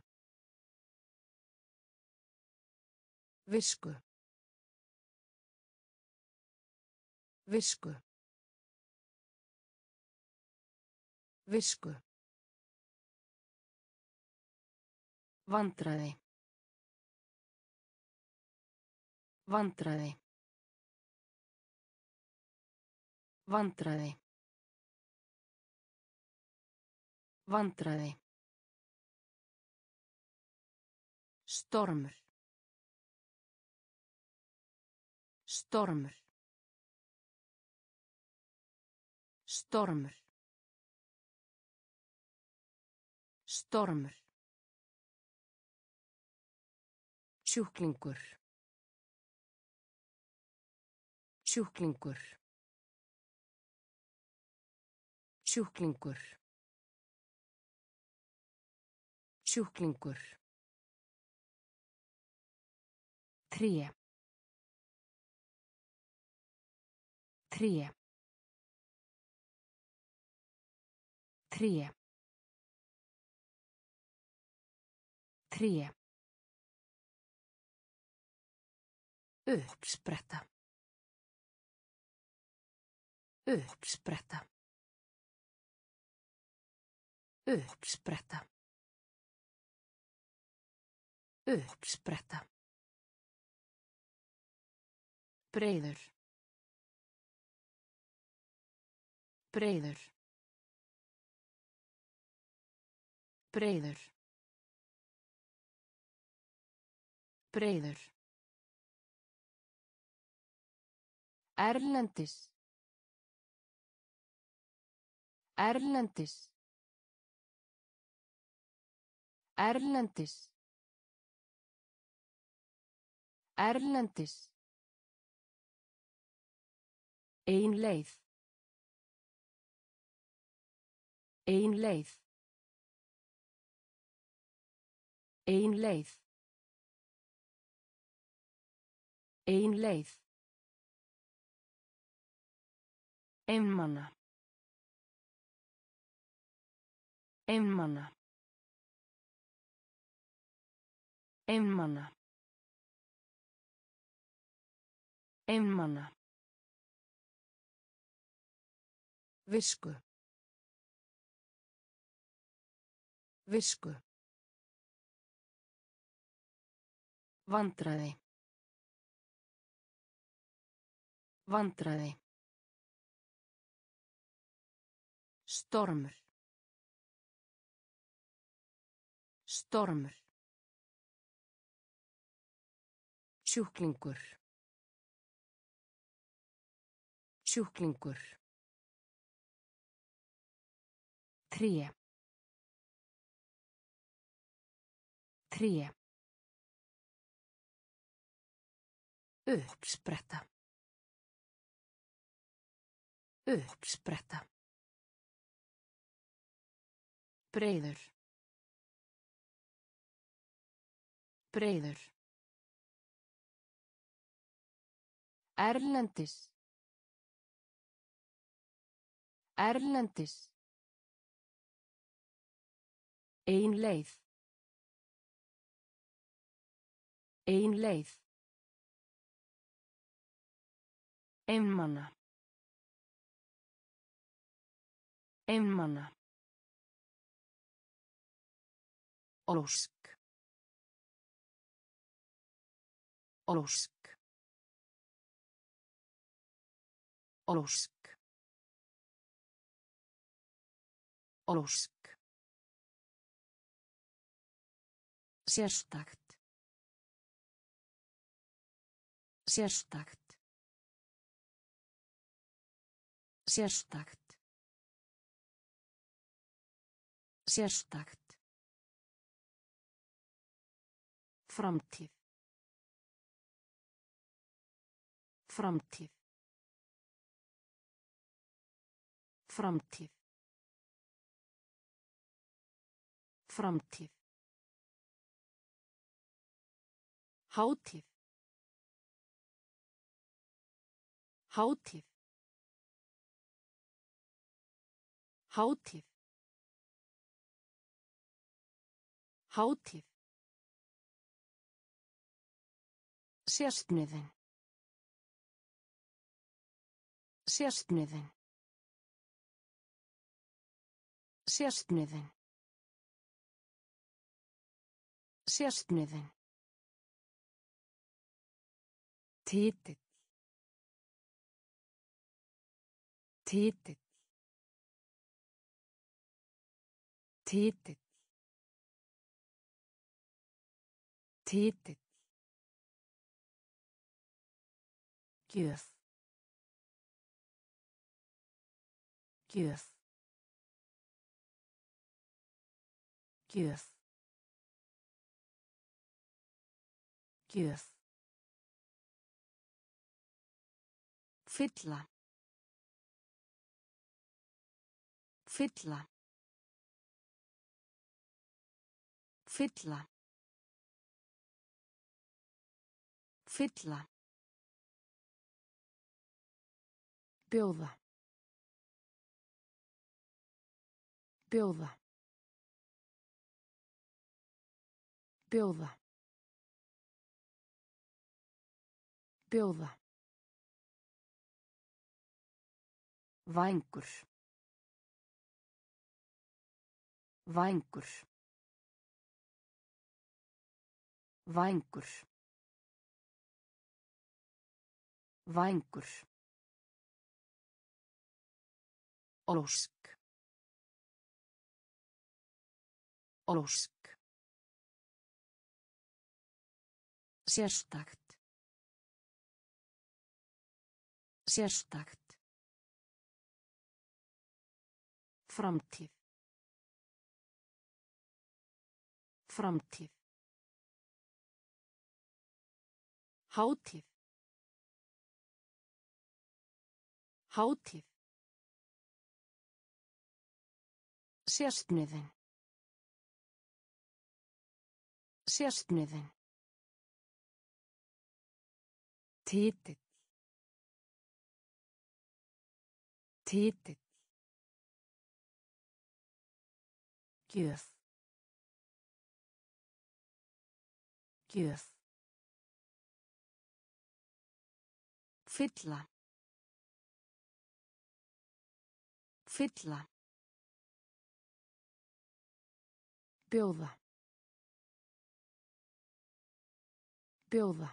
Visku visku visku Vandræði. Vandræði. Vandræði. Vandræði. Stormur. Stormur. Stormur. Stormur. Sjúklingur. Sjúklingur. Sjúklingur. Sjúklingur. Tré. Tré. Tré. Tré. Uppspretta. Uppspretta. Uppspretta. Uppspretta. Breiður. Breiður. Breiður. Breiður. Erlendis. Erlendis. Erlendis. Erlendis. Ein leið. Ein leið. Ein leið. Ein leið. Einmana. Einmana. Einmana. Einmana. Visku. Visku. Vandræði. Vandræði. Stormur. Stormur. Sjúklingur. Sjúklingur. Tré. Tré. Uppspretta. Uppspretta. Breiður. Breiður. Erlendis. Erlendis. Ein leið. Ein leið. Einmanna. Einmanna. Ósk. Ósk. Ósk. Ósk. Sérstakt. Sérstakt. Sérstakt. Sérstakt. Framtíð. Framtíð. Framtíð. Framtíð. Hátíð. Hátíð. Hátíð. Hátíð. Sérstniðin. Sérstniðin. Sérstniðin. Sérstniðin. Titill. Titill. Titill. Titill. Gjöf. Gjöf. Gjöf. Gjöf. Fylla. Fylla. Fylla. Fylla. Bjóða. Bjóða. Bjóða. Bjóða. Vængur. Vængur. Vængur. Vængur. Ósk. Ósk. Sérstakt. Sérstakt. Framtíð. Framtíð. Hátíð. Hátíð. Sérstniðin. Sérstniðin. Titill. Titill. Gjöf. Gjöf. Fylla. Fylla. Bjóða. Bjóða.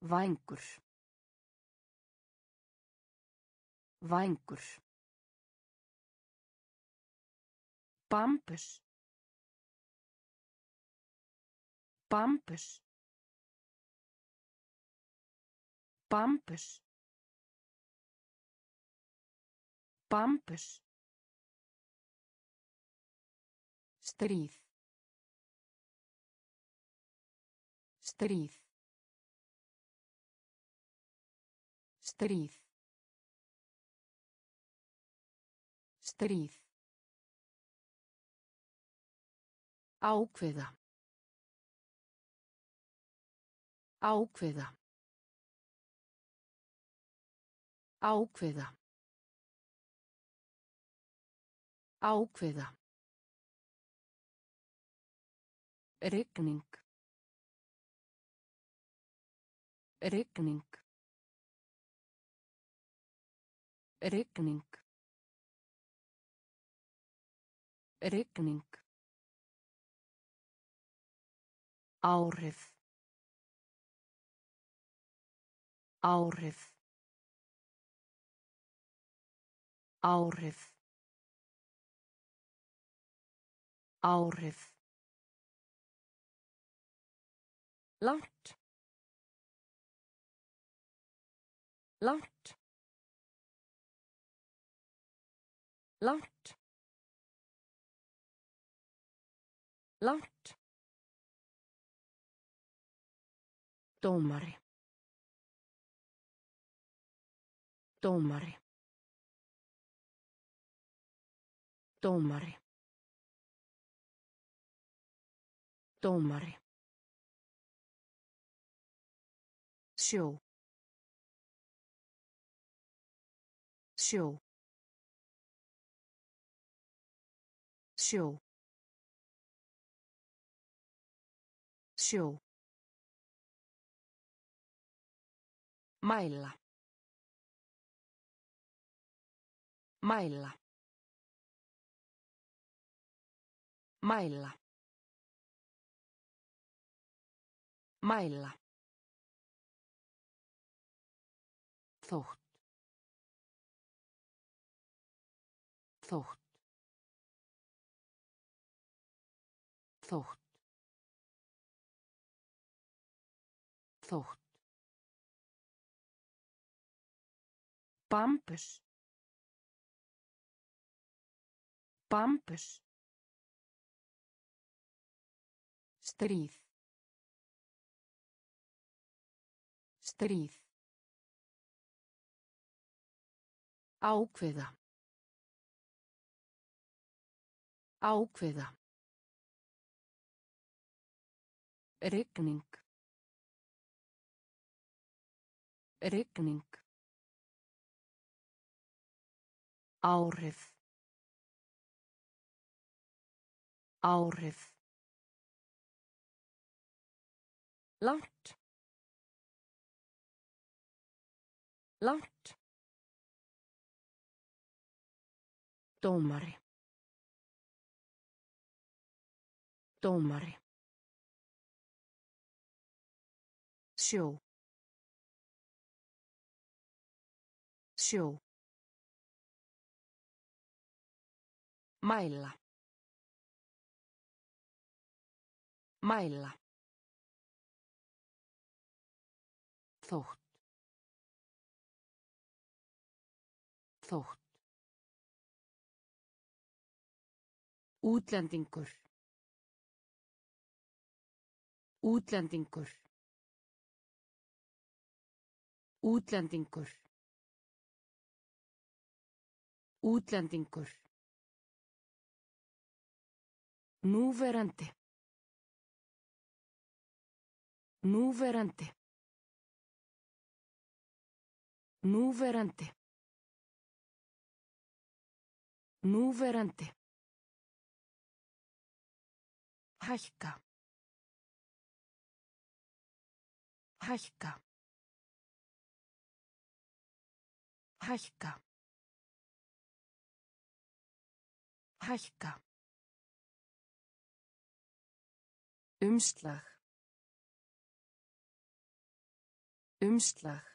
Vængur. Vængur. Bambus. Bambus. Bambus. Bambus. Stríð. Stríð. Stríð. Stríð. Ákveða. Ákveða. Ákveða. Ákveða. Rigning. Rigning. Rigning. Rigning. Áhrif. Áhrif. Áhrif. Áhrif. Langt. Langt. Langt. Langt. Dómari. Dómari. Dómari. Dómari. Sjó. Sjó. Sjó. Sjó. Mæla. Mæla. Mæla. Mæla. Þótt. Þótt. Þótt. Þótt. Bambus. Bambus. Stríð. Stríð. Ákveða. Ákveða. Rigning. Rigning. Áhrif. Áhrif. Langt. Langt. Dómari. Dómari. Sjó. Sjó. Mæla. Mæla. Þótt. Þótt. Útlendingur. Útlendingur. Útlendingur. Útlendingur. Núverandi. Núverandi. Núverandi. Núverandi. Hækka. Hækka. Hækka. Hækka. Umslag. Umslag.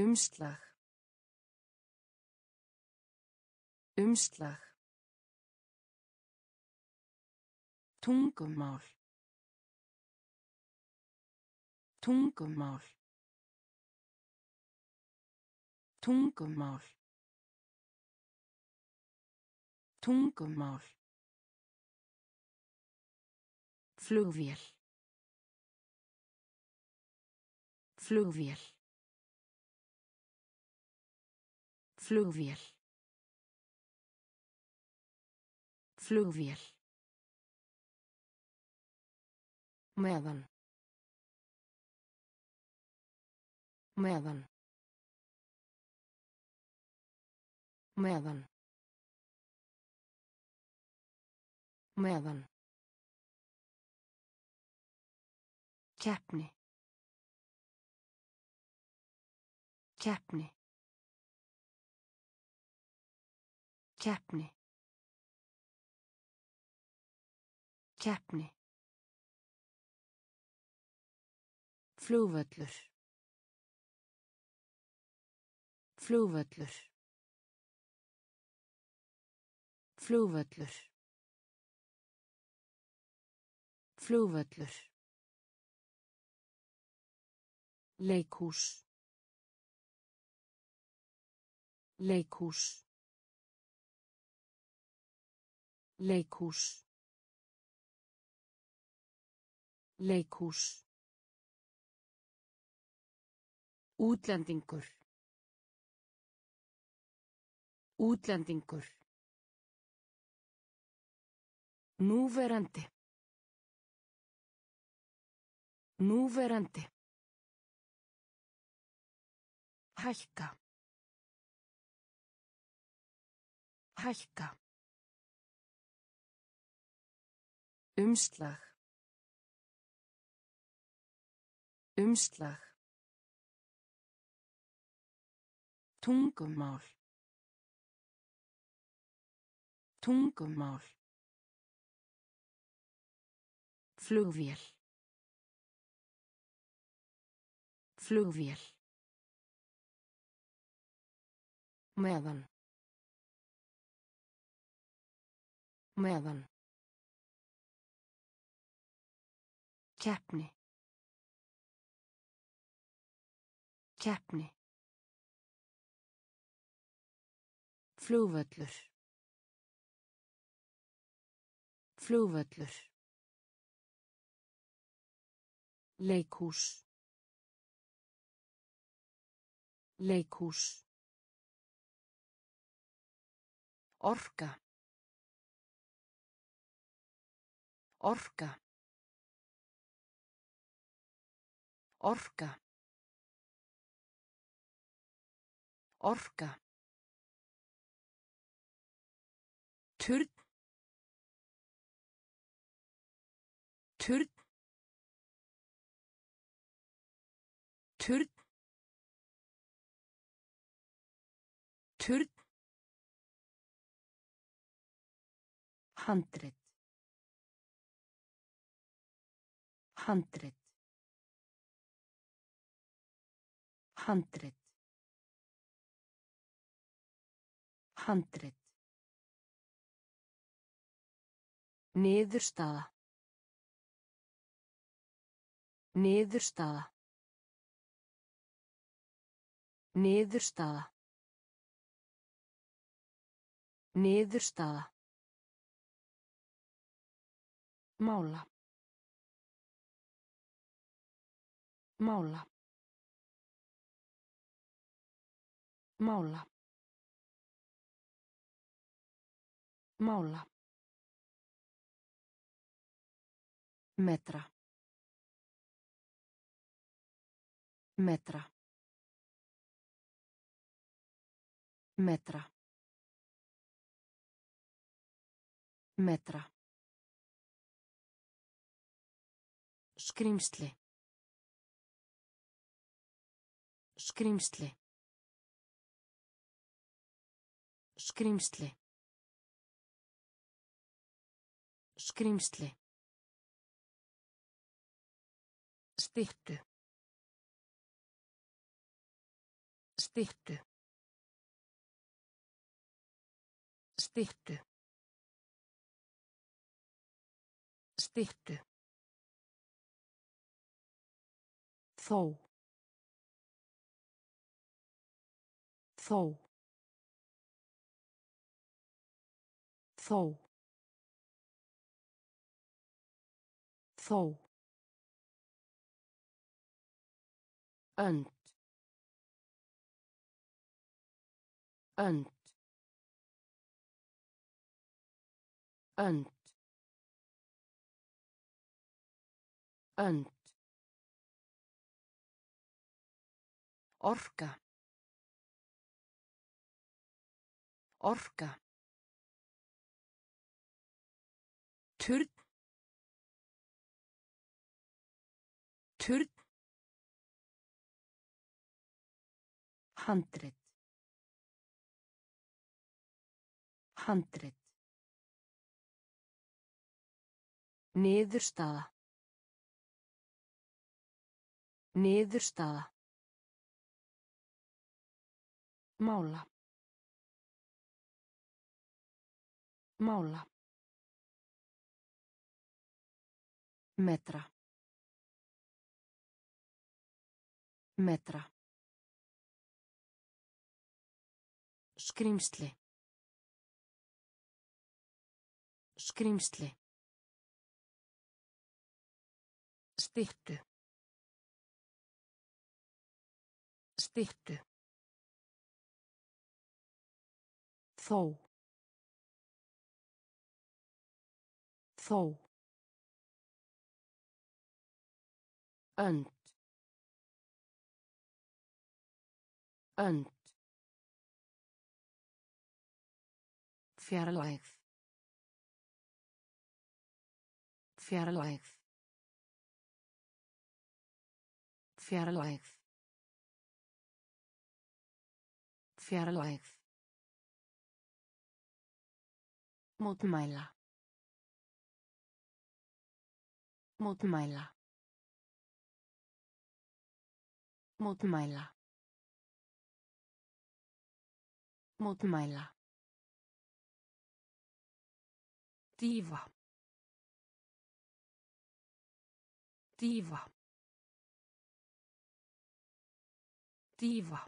Umslag. Umslag. Tungumál. Tungumál. Tungumál. Tungumál. Flugvél. Flugvél. Flugvél. Flugvél. Meðan. Meðan. Meðan. Meðan. Keppni. Keppni. Keppni. Keppni. Flugvöllur. Flugvöllur. Flugvöllur. Flugvöllur. Leikhús. Leikhús. Leikhús. Leikhús. Útlendingur. Útlendingur. Núverandi. Núverandi. Hækka. Hækka. Umslag. Umslag. Tungumál. Tungumál. Flugvél. Flugvél. Meðan. Meðan. Keppni. Keppni. Flugvöllur. Flugvöllur. Leikhús. Leikhús. Orka. Orka. Orka. Orka. Turn. Turn. Turn. Turn. Handrit. Handrit. Handrit. Handrit. Niðurstaða. Niðurstaða. Niðurstaða. Niðurstaða. Mála. Mála. Mála. Mála. Metra. Metra. Metra. Metra. Skrimsli. Skrimsli. Skrimsli. Skrimsli. Styttu. Styttu. Styttu. Styttu. Þó. Þó. Þó. Þó. önd. Önd. Önd. Önd. Orka. Orka turn turn Handrit. Handrit. Niðurstaða. Niðurstaða. Mála. Mála. Metra. Metra. Skrimsli. Skrimsli. Styttu. Styttu. Þó. Þó. Önd. Önd. Fjarlægð. Fjarlægð. Fjarlægð. Fjarlægð. Mótmæla. Mótmæla. Mótmæla. Mótmæla. Dýfa. Dýfa. Dýfa.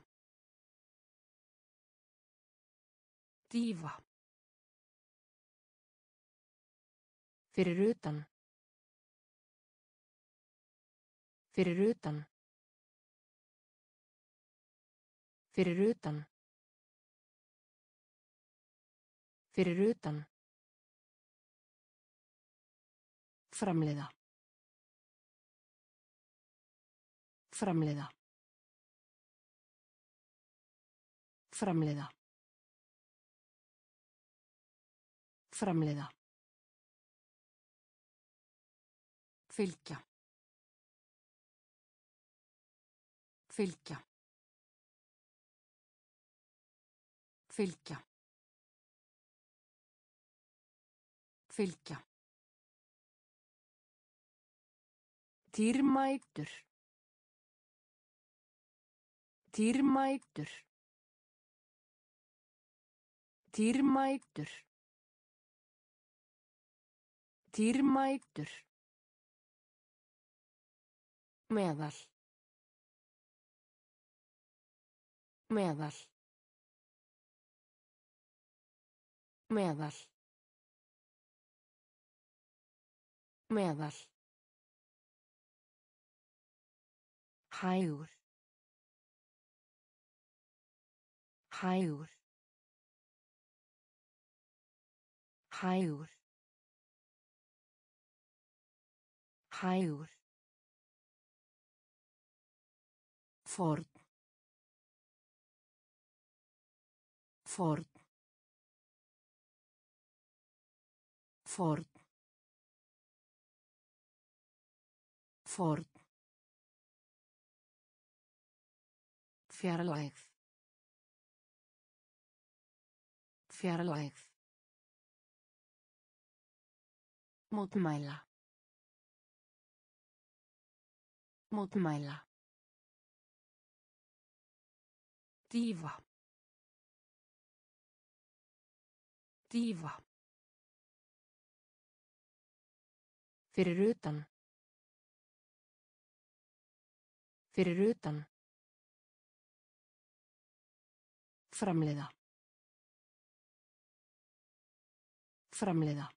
Dýfa. Fyrir utan. Fyrir utan. Fyrir utan. Fyrir utan. Framleiða. Framleiða. Framleiða. Framleiða. Fylgja. Fylgja. Fylgja. Fylgja. Dýrmætur. Dýrmætur. Dýrmætur. Dýrmætur. Meðal. Meðal. Meðal. Meðal. Hægur. Hægur. Hægur. Hægur. Ford. Ford. Ford. Ford. Fjarlægð. Fjarlægð. Mótmæla. Mótmæla. Dýfa. Dýfa. Fyrir utan. Fyrir utan. Framleiða. Framleiða.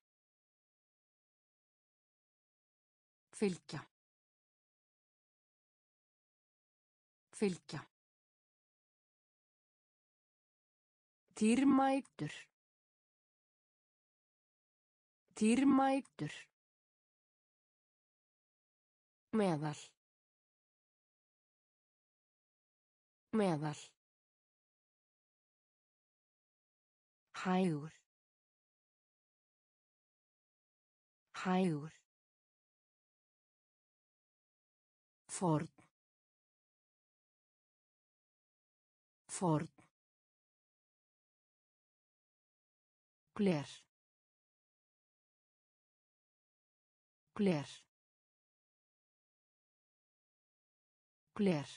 Fylgja. Fylgja. Dýrmætur. Dýrmætur. Meðal. Meðal. Hægur. Hægur. Ford. Ford. Gler. Gler. Gler.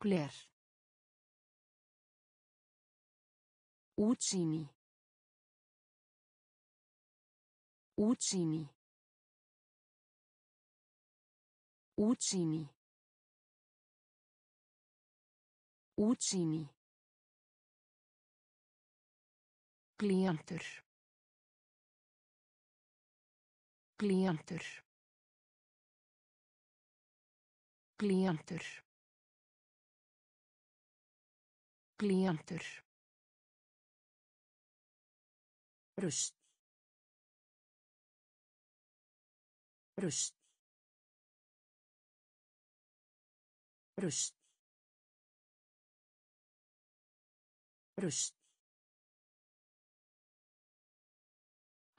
Gler. Útsýni. Útsýni. Útsýni. Útsýni. Glíjantur. Glíjantur. Glíjantur. Glíjantur. Rust. Rust. Rust. Rust.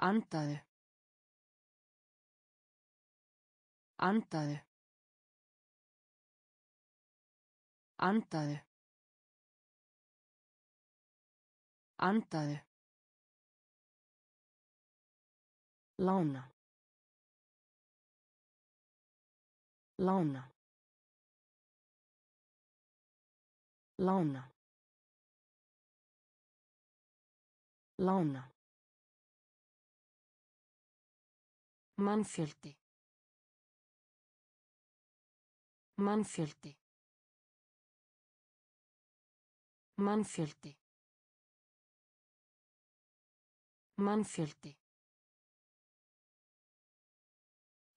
Andaðu. Andaðu. Andaðu. Andaðu. Lána. Lána. Lána. Lána. Mannfjöldi. Mannfjöldi. Mannfjöldi. Mannfjöldi.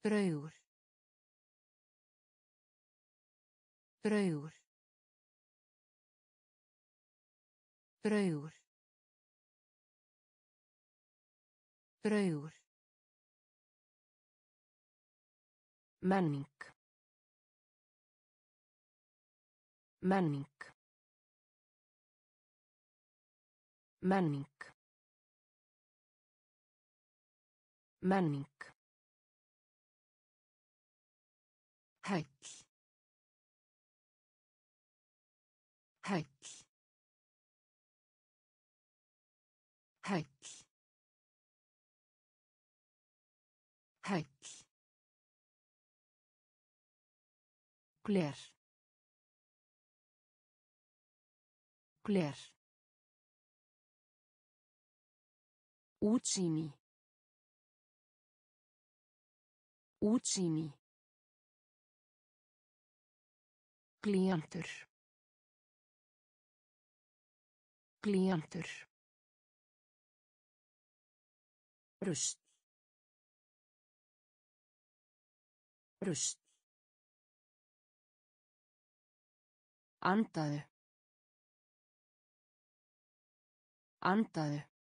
Draugur. Draugur. Draugur. Draugur. Menning. Menning. Menning. Menning. Hæll. Hæll. Hæll. Hæll. Gler. Gler. Útsýni. Útsýni. Glíjantur. Glíjantur. Rust. Rust. Andaðu. Andaðu.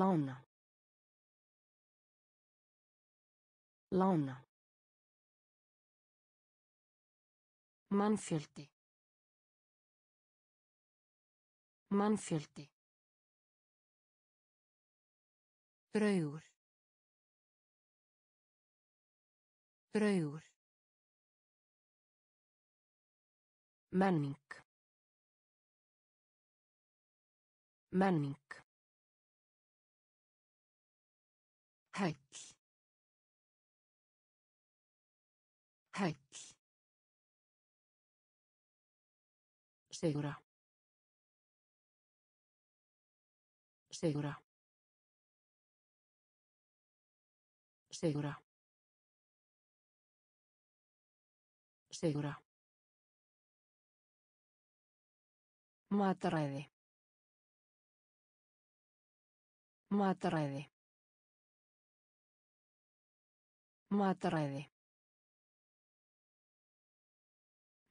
Lána. Lána. Mannfjöldi. Mannfjöldi. Draugur. Draugur. Menning. Menning. Hæll. Hæll. Segura. Segura. Segura. Sigra. Mataræði. Mataræði. Mataræði.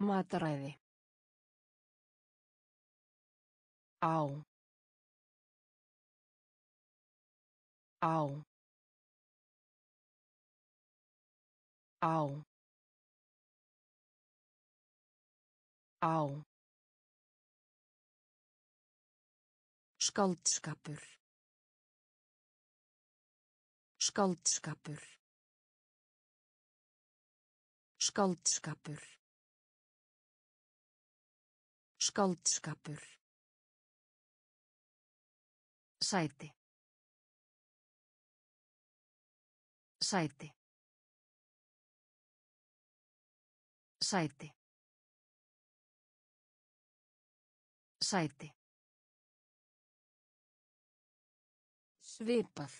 Mataræði. Á. Á. Á. Á. Skáldskapur. Skáldskapur. Skáldskapur. Skáldskapur. Sæti. Sæti. Sæti. Sæti. Svipað.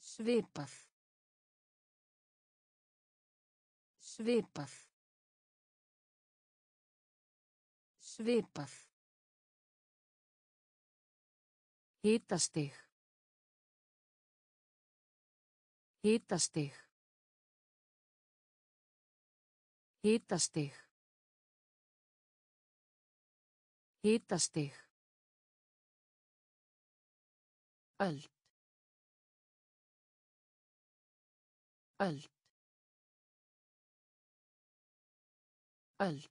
Svipað. Svipað. Svipað. Hitastig. Hitastig. Hitastig. Hitastig. Öld. Öld. Öld.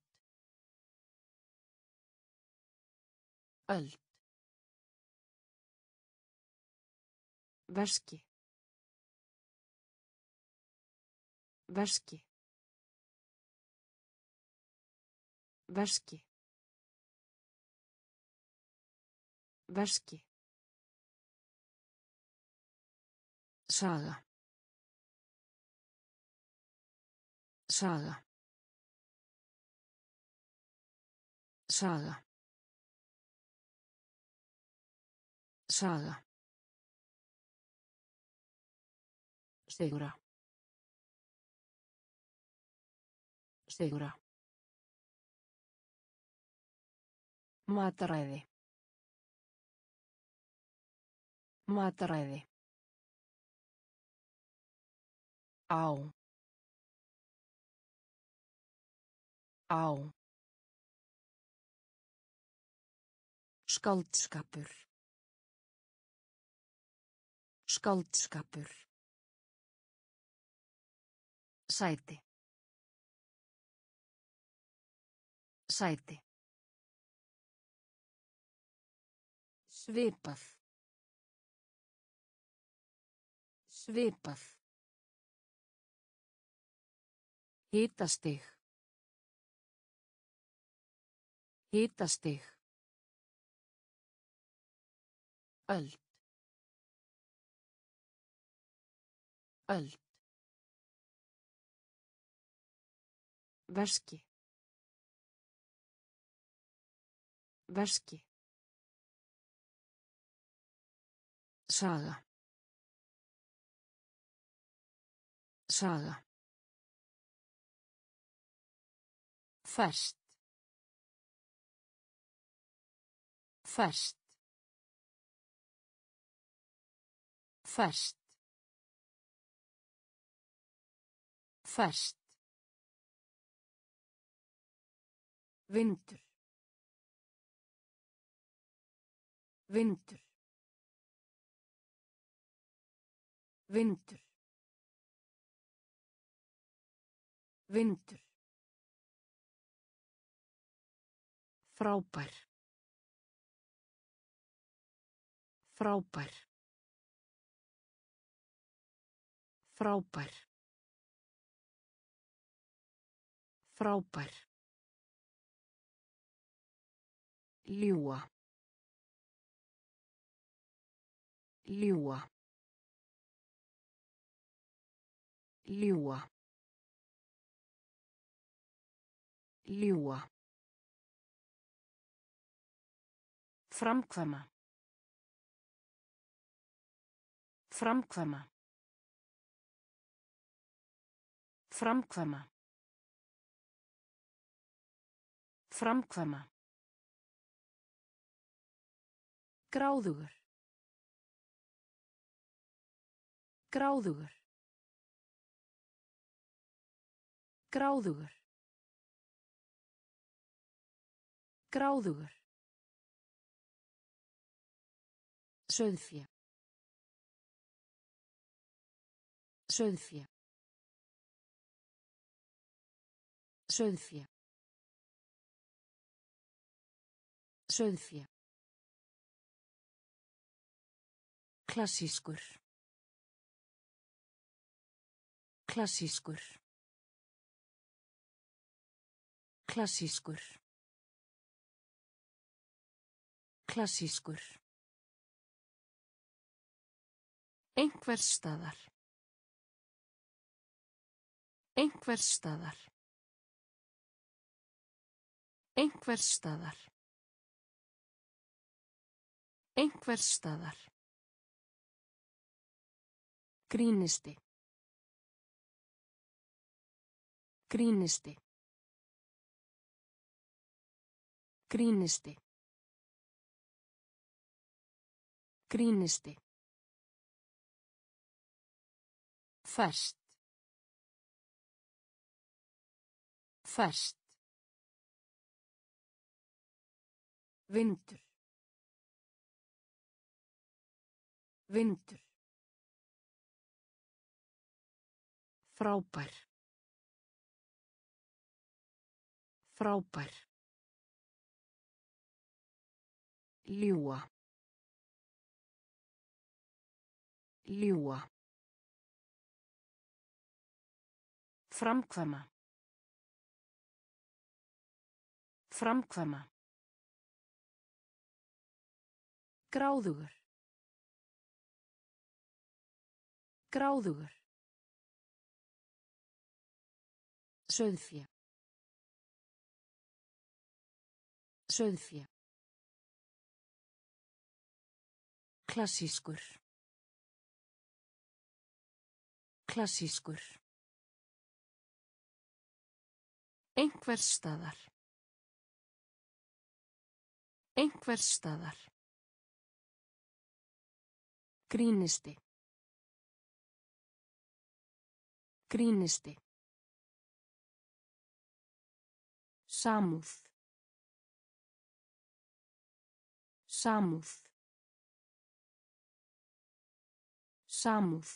Öld. Verski. Verski. Verski. Verski. Saga. Saga. Saga. Saga. Sigra. Sigra. Mataræði. Mataræði. Á. Á. Skáldskapur. Skáldskapur. Sæti. Sæti. Svipað. Svipað. Hitastig. Hitastig. Öld. Öld. Verski. Verski. Saga. Saga. Fest. Fest. Fest. Fest. Vindur. Vindur. Vindur. Vindur. Frábær. Frábær. Frábær. Frábær. Ljúa. Ljúa. Ljúa. Ljúa. Framkvæma. Framkvæma. Framkvæma. Framkvæma. Gráðugur. Gráðugur. Gráðugur. Gráðugur. Sauðfé. Sauðfé. Sauðfé. Sauðfé. Klassískur. Klassískur. Klassískur. Klassískur. Einhvers staðar. Einhvers staðar. Einhvers staðar. Einhvers staðar. Grínisti. Grínisti. Grínisti. Grínisti. Ferskt. Ferskt. Vindur. Vindur. Frábær. Frábær. Ljúa. Ljúa. Framkvæma. Framkvæma. Gráðugur. Gráðugur. Sauðfé. Sauðfé. Klassískur. Klassískur. Einhvers staðar. Einhvers staðar. Grínisti. Grínisti. Samúð. Samúð. Samúð.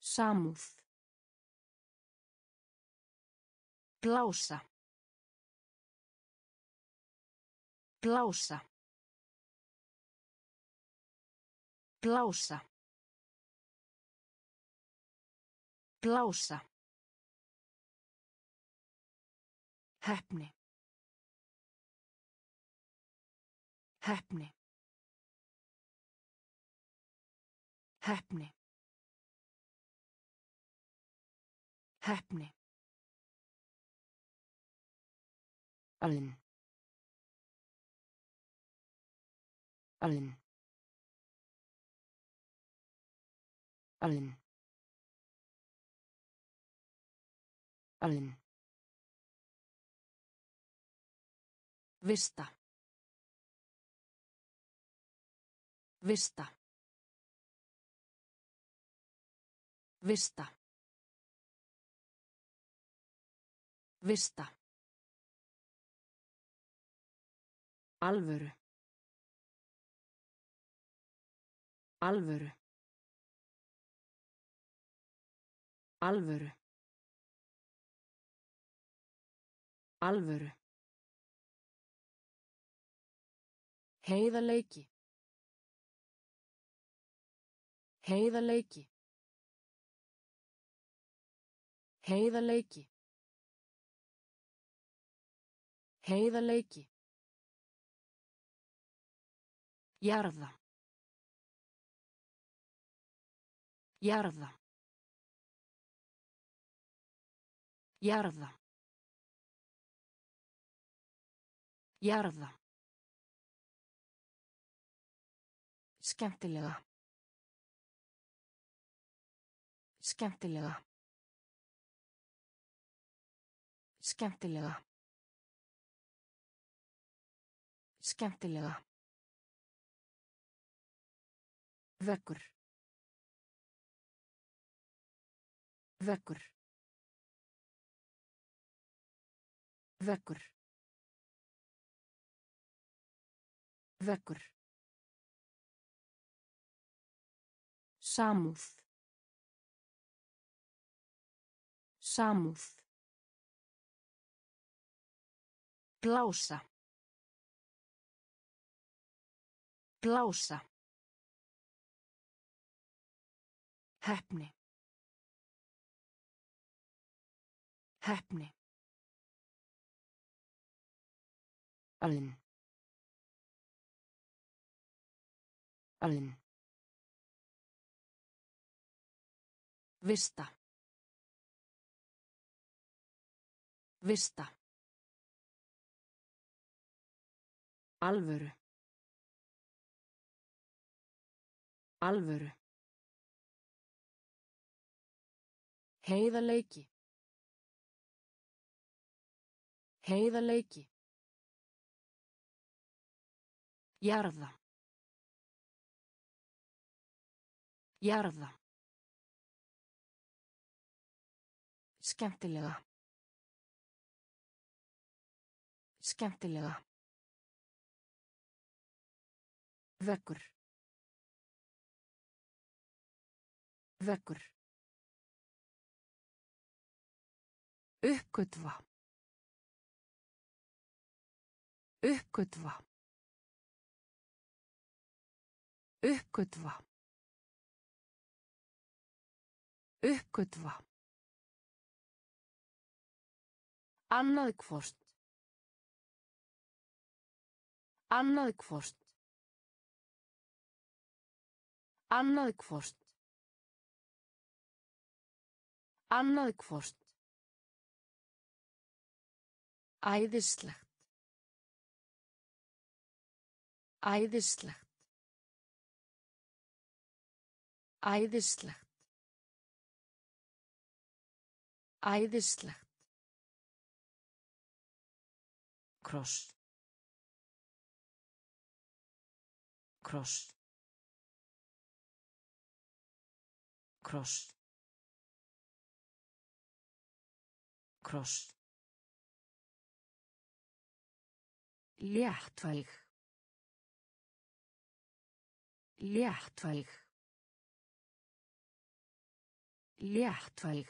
Samúð. Blása. Blása. Blása. Blása. Heppni. Heppni. Heppni. Heppni. Allen. Allen. Allen. Allen. Vista. Vista. Vista. Vista. Alvöru. Alvöru. Alvöru. Alvöru. Heiðarleiki. Heiðarleiki. Heiðarleiki. Heiðarleiki. Jarða. Jarða. Jarða. Jarða. Skemmtilega. Skemmtilega. Skemmtilega. Skemmtilega. Vekkur. Vekkur. Vekkur. Vekkur. Samúð. Samúð. Blása. Blása. Heppni. Heppni. Alinn. Alinn. Vista. Vista. Alvöru. Alvöru. Heiðarleiki. Heiðarleiki. Jarða. Jarða. Skemmtilega. Skemmtilega. Vekkur. Vekkur. Uppgötva. Uppgötva. Uppgötva. Uppgötva. Annað hvort. Annað hvort. Annað hvort. Annað hvort. Æðislegt. Æðislegt. Æðislegt. Æðislegt. Kross. Kross. Kross. Kross. Léttvæg. Léttvæg. Léttvæg.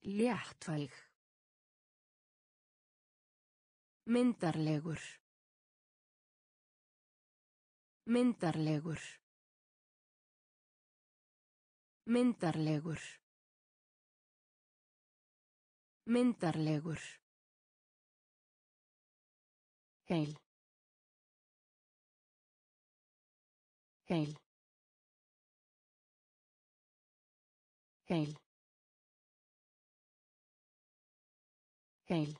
Léttvæg. Myndarlegur. Myndarlegur. Myndarlegur. Myndarlegur. Heil. Heil. Heil. Heil.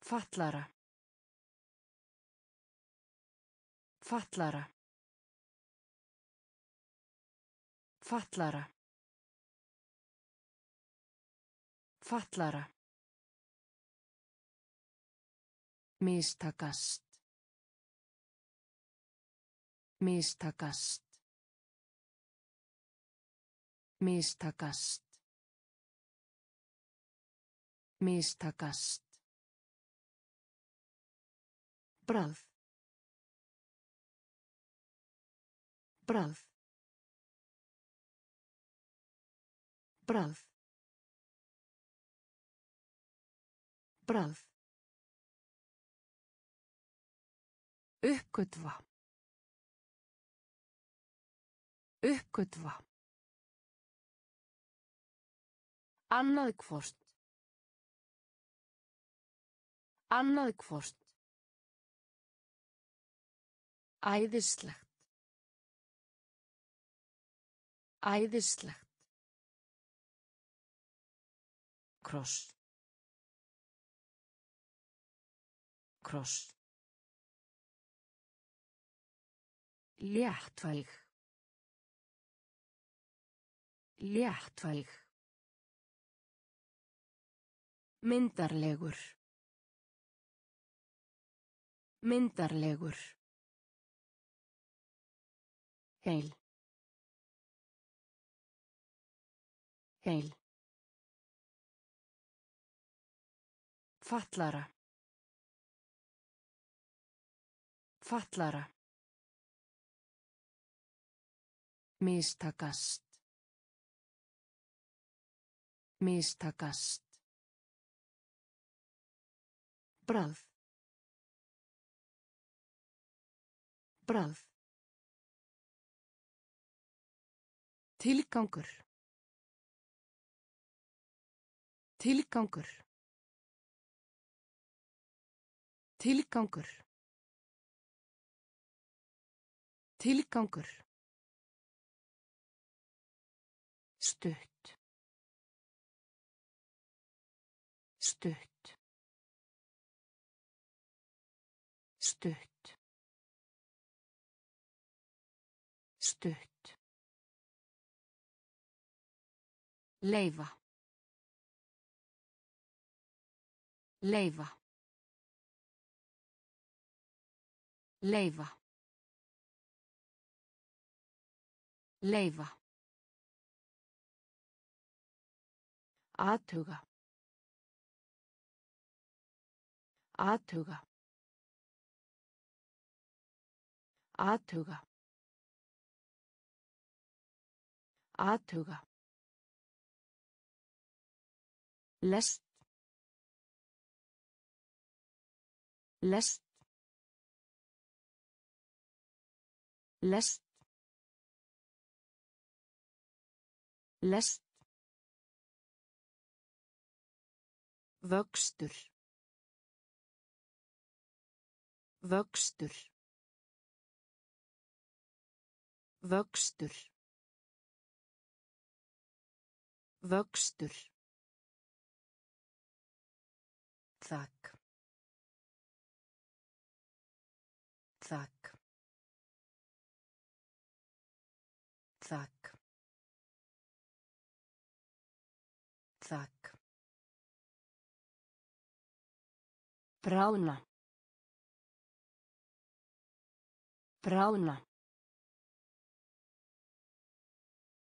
Fatlara. Fatlara. Fatlara. Fatlara. Mistakast. Mistakast. Mistakast. Mistakast. Bráð. Bráð. Bráð. Bráð. Uppgötva. Uppgötva. Annað hvort. Annað hvort. Æðislegt. Æðislegt. Kross. Kross. Léttvæg. Léttvæg. Myndarlegur. Myndarlegur. Heil. Heil. Fallara. Fallara. Mistakast. Mistakast. Bráð. Bráð. Tilgangur. Tilgangur. Tilgangur. Tilgangur. Stutt. Leifa. Leifa. Leifa. Leifa. Athuga. Athuga. Athuga. Athuga. Lest. Lest. Lest. Lest. Vöxtur. Vöxtur. Vöxtur. Vöxtur. Bráðna. Bráðna.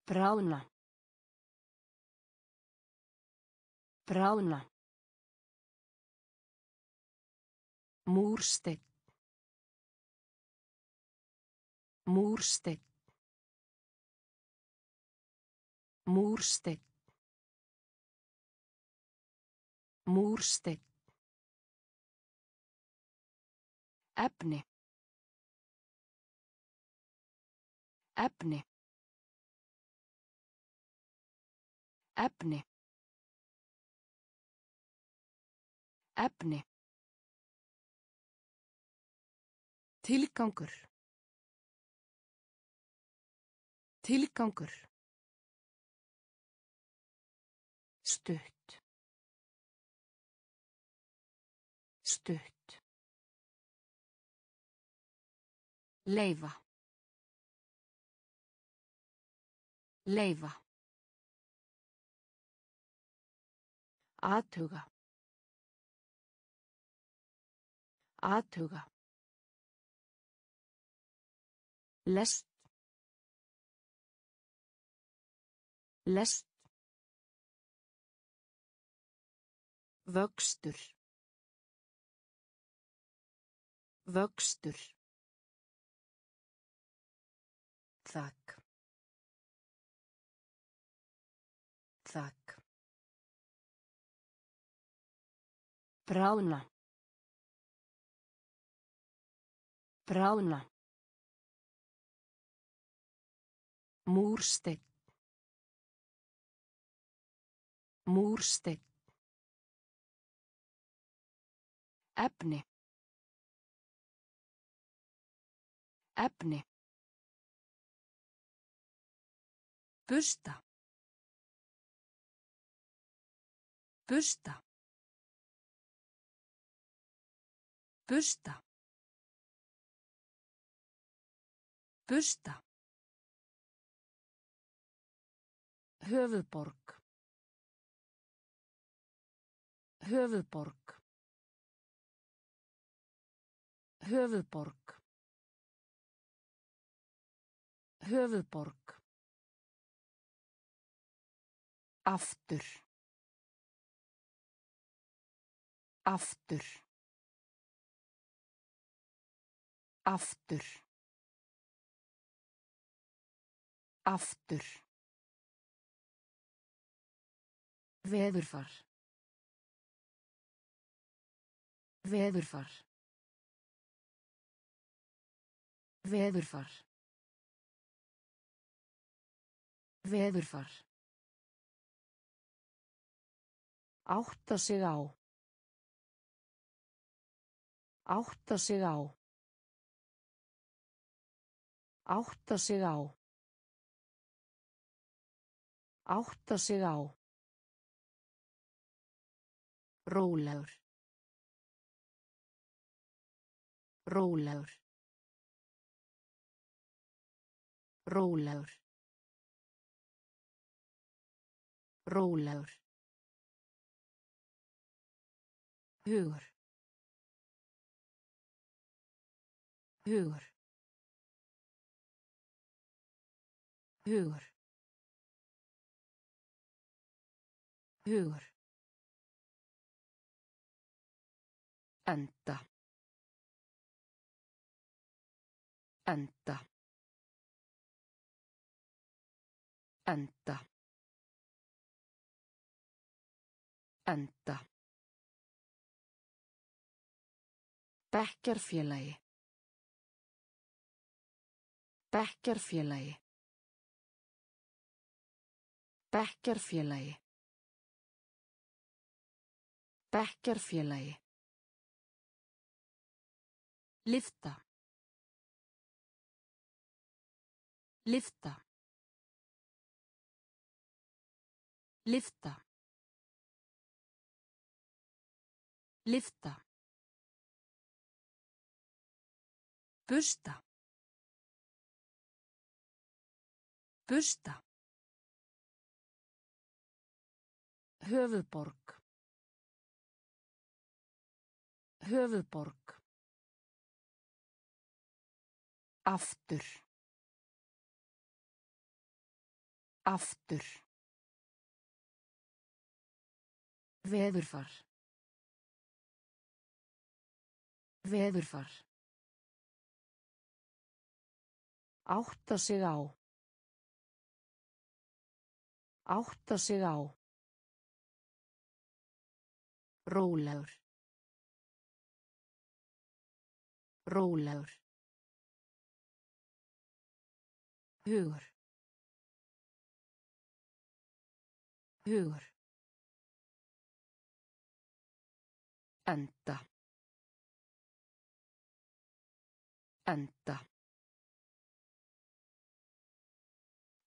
Bráðna. Bráðna. Múrsteinn. Múrsteinn. Múrsteinn. Múrsteinn. Efni. Efni. Efni. Efni. Tilgangur. Tilgangur. Stutt. Leifa. Leifa. Athuga. Athuga. Lest. Lest. Vöxtur. Vöxtur. Bráðna. Bráðna. Múrsteinn. Múrsteinn. Efni. Efni. Busta. Busta. Busta. Busta. Höfuðborg. Höfuðborg. Höfuðborg. Höfuðborg. Aftur. Aftur. Aftur. Aftur. Veðurfar. Veðurfar. Veðurfar. Veðurfar. Átta sig á. Átta sig á. Átta sig á. Átta sig á. Rólegur. Rólegur. Rólegur. Rólegur. Hugur. Hugur. Hugur. Hugur. Enda. Enda. Enda. Enda. Bekkjarfélagi. Bekkjarfélagi. Bekkjarfélagi. Bekkjarfélagi. Lyfta. Lyfta. Lyfta. Lyfta. Busta. Busta. Höfuðborg. Höfuðborg. Aftur. Aftur. Veðurfar. Veðurfar. Átta sig á. Átta sig á. Rólegur. Rólegur. Hugur. Hugur. Enda. Enda.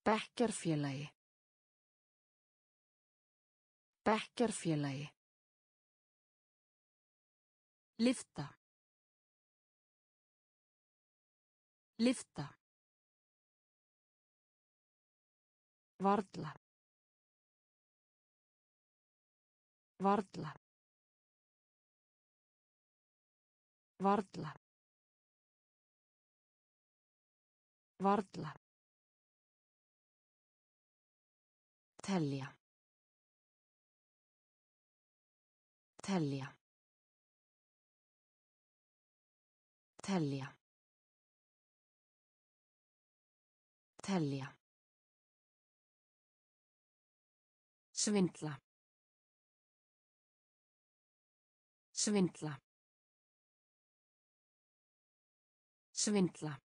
Bekkjarfélagi. Bekkjarfélagi. Lyfta. Lyfta. Varla. Varla. Varla. Varla. Telja. Telja. Telja. Telja. Svindla. Svindla. Svindla.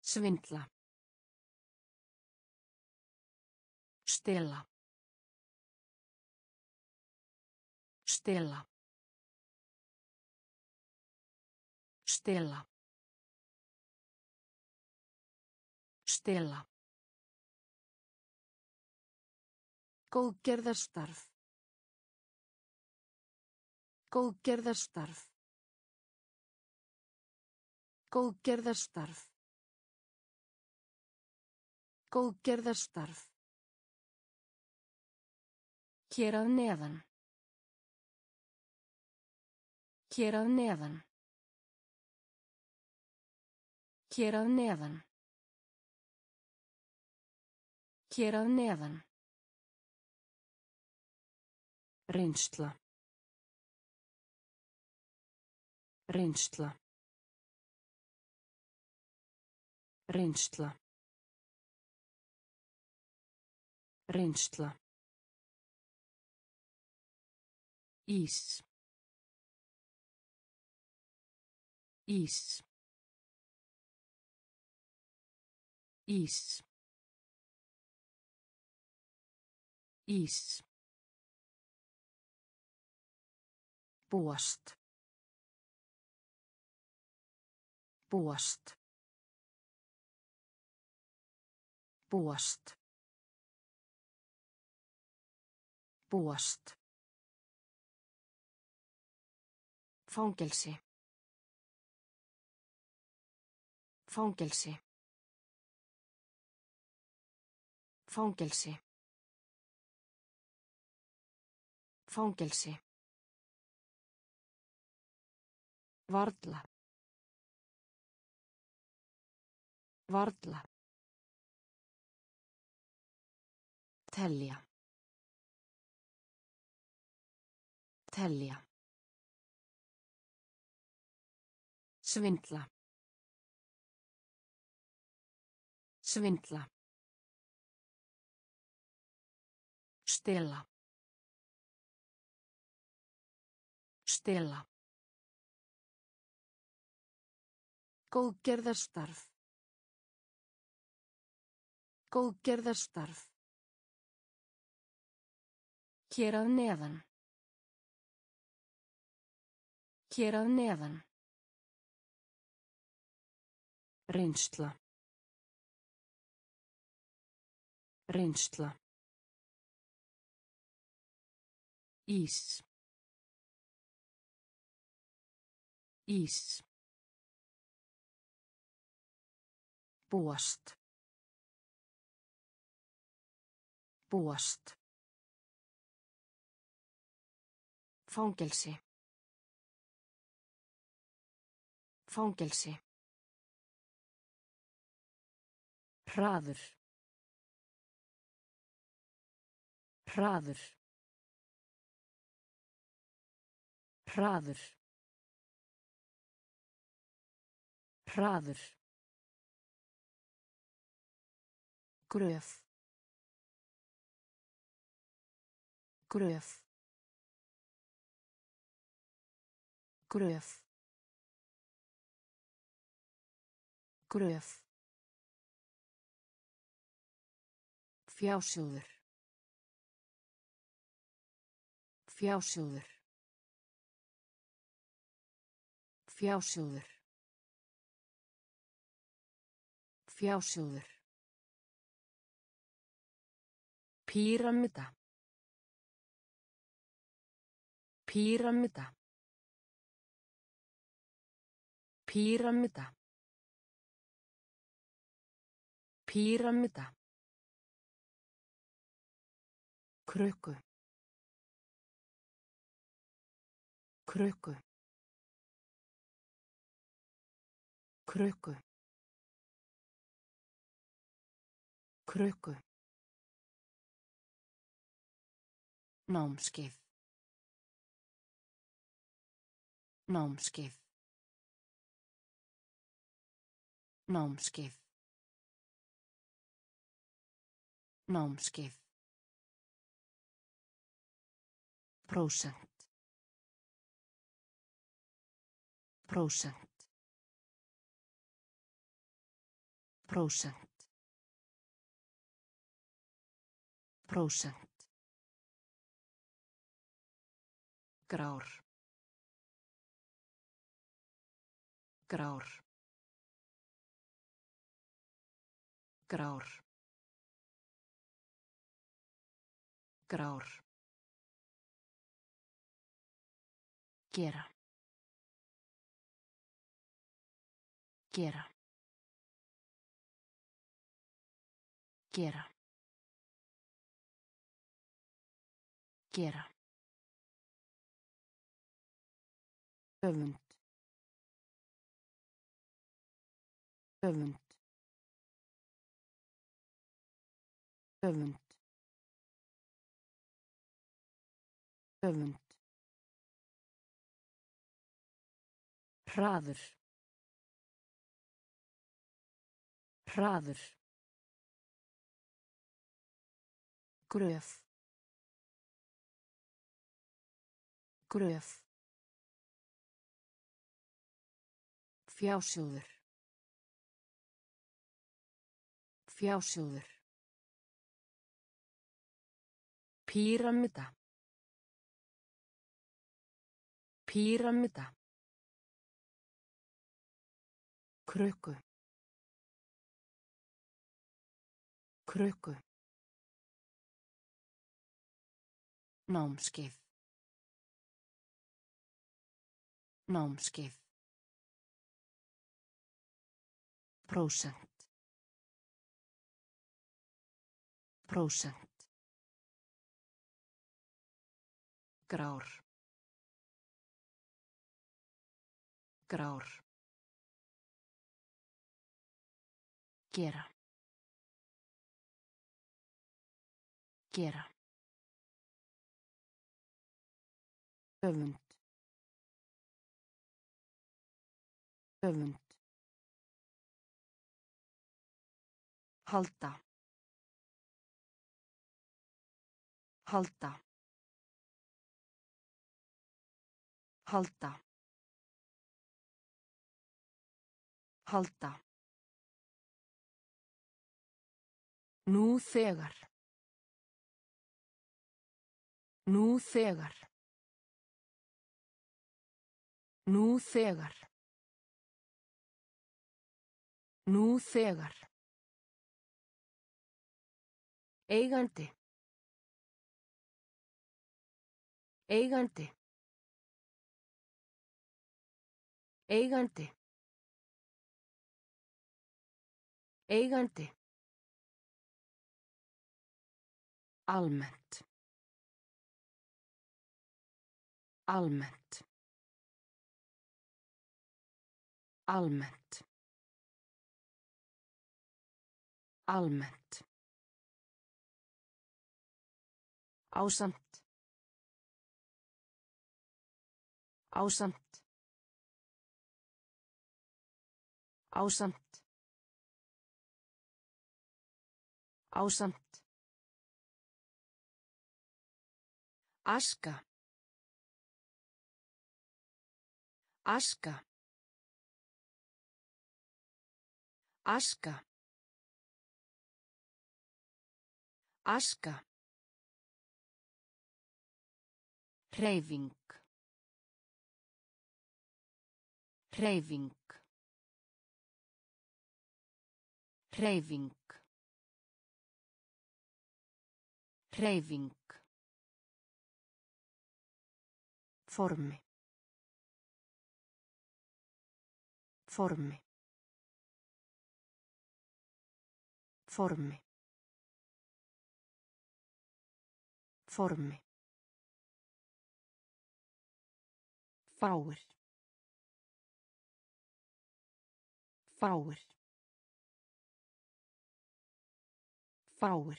Svindla. Stela. Stela. Stela. Stela. Góðgerðarstarf. Góðgerðarstarf. Góðgerðarstarf. Góðgerðarstarf. Hér að neðan. Hér að neðan. Hér að neðan. Hér að neðan. Reynsla. Reynsla. Reynsla. Reynsla. Ís. Ís. Ís. Ís. Búast. Búast. Búast. Búast. Fangelsi. Fangelsi. Fangelsi. Fangelsi. Varla. Varla. Telja. Telja. Svindla. Svindla. Stela. Stela. Góðgerðarstarf. Góðgerðarstarf. Hér að neðan. Hér að neðan. Reynsla. Reynsla. Ís. Ís. Búast. Búast. Fangelsi. Fangelsi. Hraður. Hraður. Hraður. Hraður. Gröf. Gröf. Gröf. Gröf. Fjásjóður. Fjásjóður. Fjásjóður. Fjásjóður. Píramida. Píramida. Píramida. Píramida. Krukku. Krukku. Krukku. Krukku. Námskeið. Námskeið. Námskeið. Námskeið. Prósent. Prósent. Prósent. Prósent. Grár. Grár. Grár. Grár. Gera. Gera. Gera. Gera. Öfund. Öfund. Öfund. Öfund. Hraður. Hraður. Gröf. Gröf. Fjásjóður. Fjásjóður. Píramida. Píramida. Krukku. Krukku. Námskeið. Námskeið. Prósent. Prósent. Grár. Grár. Gera. Gera. Öfund. Öfund. Halda. Halda. Halda. Halda. Nú þegar. Nú þegar. Nú þegar. Nú þegar. Eigandi. Eigandi. Eigandi. Eigandi. Almennt. Almennt. Almennt. Almennt. Ásamt. Ásamt. Ásamt. Ásamt. Aska. Aska. Aska. Aska. Hreyfing. Hreyfing. Hreyfing. Hreyfing. Formi. Formi. Formi. Formi. Fáir. Fáir. Fáir.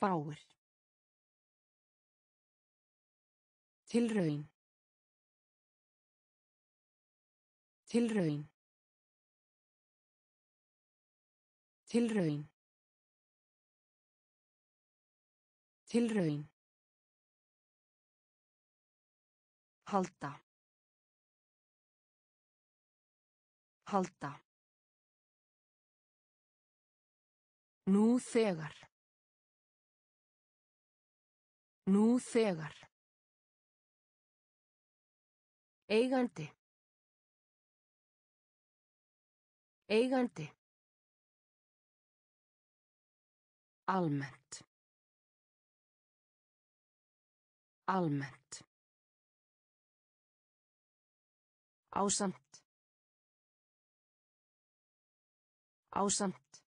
Fáir. Tilraun. Tilraun. Tilraun. Tilraun. Halda. Halda. Nú þegar. Nú þegar. Eigandi. Eigandi. Almennt. Almennt. Ásamt. Ásamt.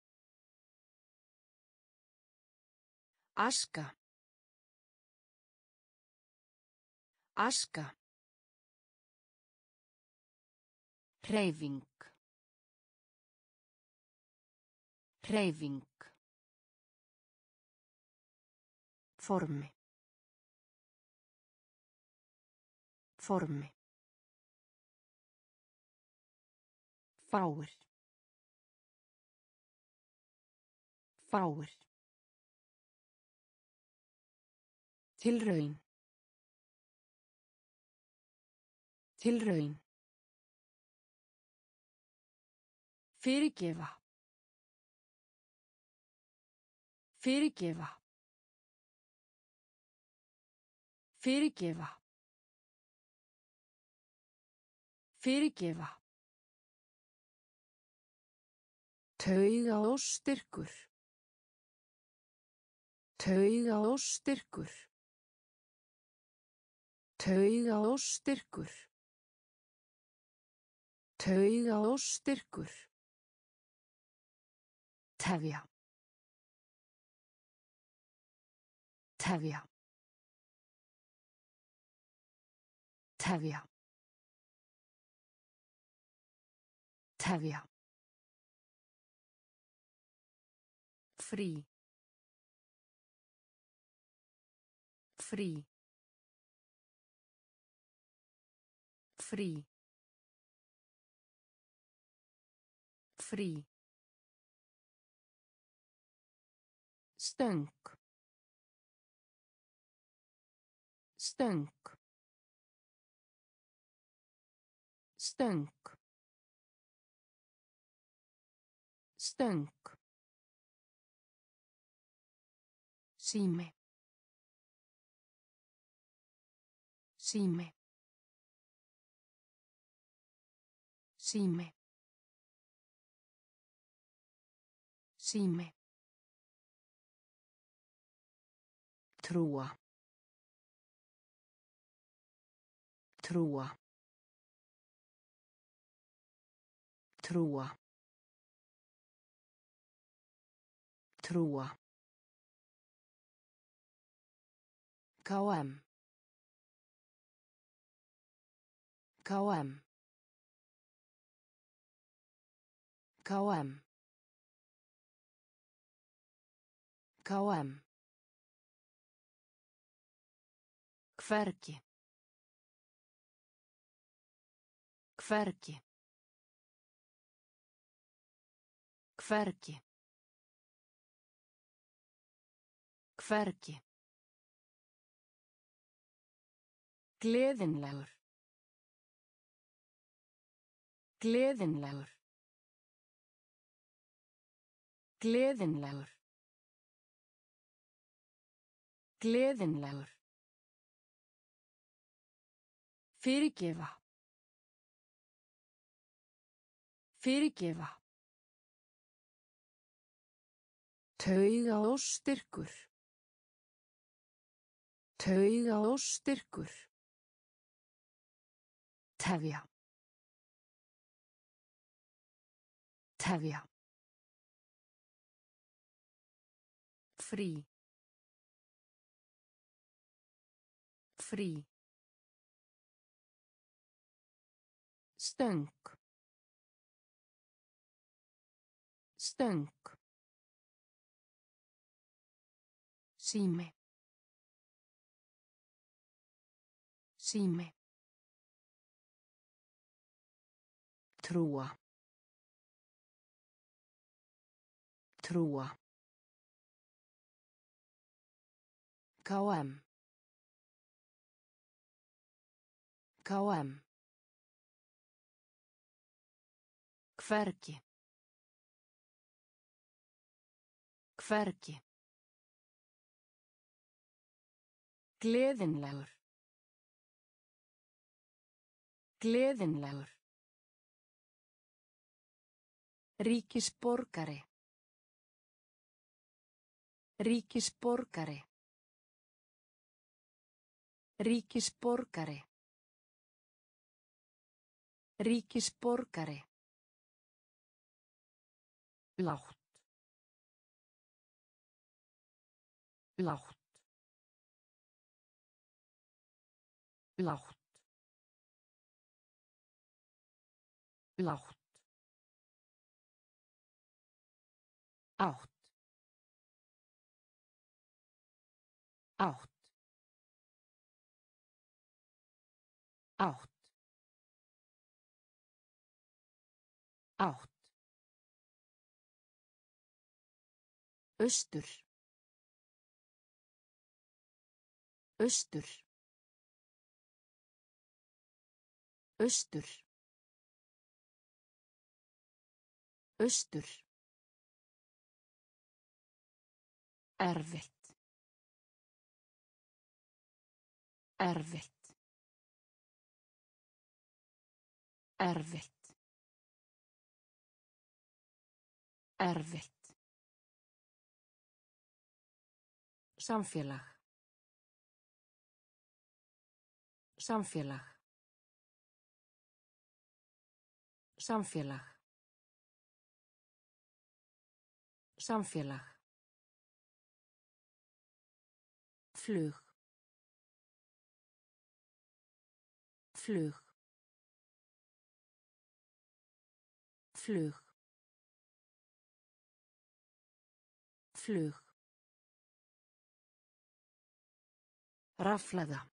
Aska. Aska. Hreyfing. Hreyfing. Formi. Formi. Fáir. Fáir. Tilraun. Tilraun. Fyrirgefa. Fyrirgefa. Fyrirgefa. Fyrirgefa. Tauga og styrkur. Tauga og styrkur. Tauga og styrkur. Tauga og styrkur. Tefja. Tefja. Tefja. Tefja. Frí. Frí. Frí. Frí. stöng stöng stöng stöng sími. Sími. Sími. Sími. Trúa. Trúa. Trúa. Trúa. KM. KM. KM. KM. Hvergi. Hvergi. Hvergi. Hvergi. Gleðinlegur. Gleðinlegur. Gleðinlegur. Gleðinlegur. Fyrirgefa. Fyrirgefa. Tauga og styrkur. Tauga og styrkur. Tefja. Tefja. Frí. Frí. stöng stöng sími. Sími. Trúa. Trúa. KM KM Hvergi. Hvergi. Gleðinlegur. Gleðinlegur. Ríkisborgari. Ríkisborgari. Ríkisborgari. Ríkisborgari. Lágt. Lágt. Lágt. Lágt. Átt. Átt. Átt. Átt. Austur. Austur. Austur. Austur. Erfitt. Erfitt. Erfitt. Erfitt. Samfélag. Samfélag. Samfélag. Samfélag. Flug. Flug. Flug. Flug. Raflaða.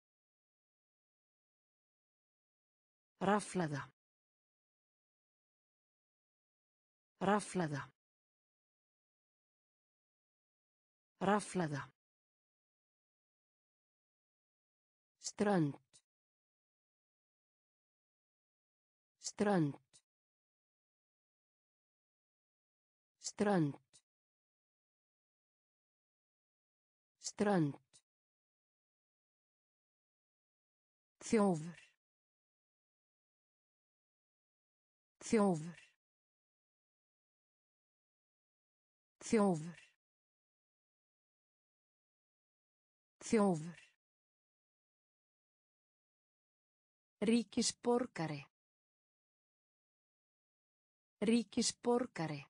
Raflaða. Raflaða. Raflaða. Strönd. Strönd. Strönd. Strönd. Þjófur. Þjófur. Þjófur. Þjófur. Ríkisborgari. Ríkisborgari.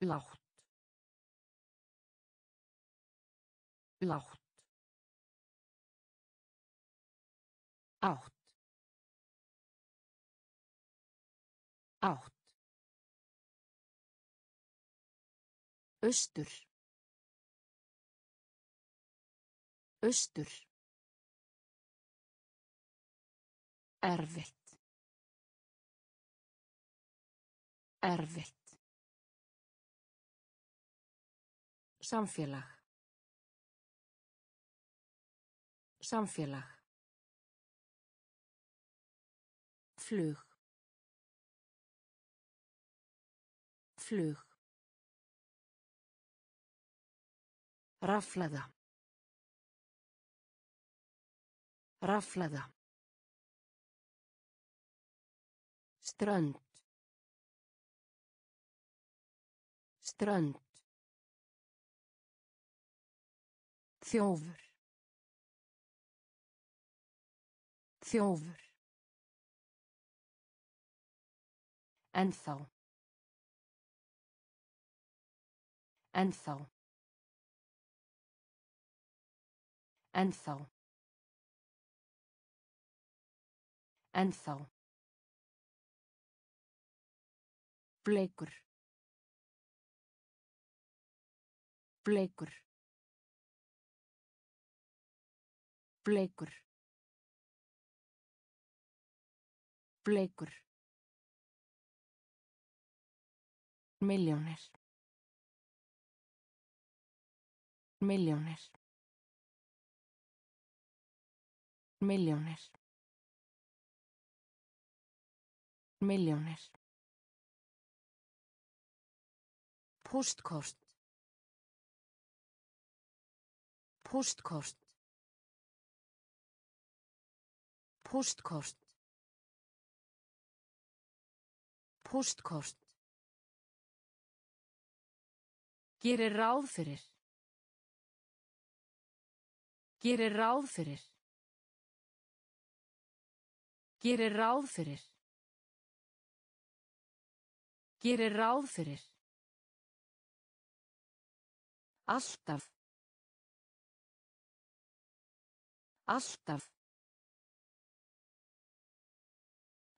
Lágt. Lágt. Átt. Átt. Austur. Austur. Erfitt. Erfitt. Samfélag. Samfélag. Flug. Flug. Raflaða. Raflaða. Strönd. Strönd. Þjófur. Þjófur. Ennþá. Ennþá. Ennþá. Ennþá. Bleikur. Bleikur. Bleikur. Bleikur. Milljónir. Milljónir. Milljónir. Milljónir. Póstkort. Póstkort. Póstkort. Póstkort. Gerir ráð fyrir. Gerir ráð fyrir. Gerir ráð fyrir. Gerir ráð fyrir. Alltaf. Alltaf.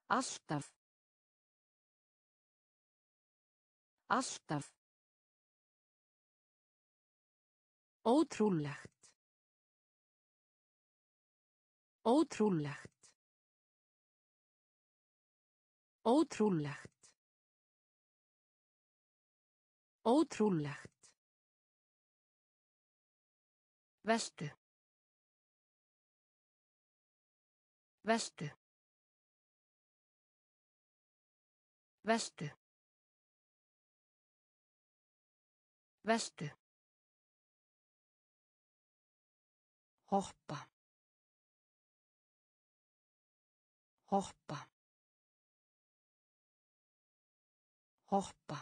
Alltaf. Alltaf. Ótrúlegt. Ótrúlegt. Ótrúlegt. Ótrúlegt. Vestu. Vestu. Vestu. Vestu. Hoppa. Hoppa. Hoppa.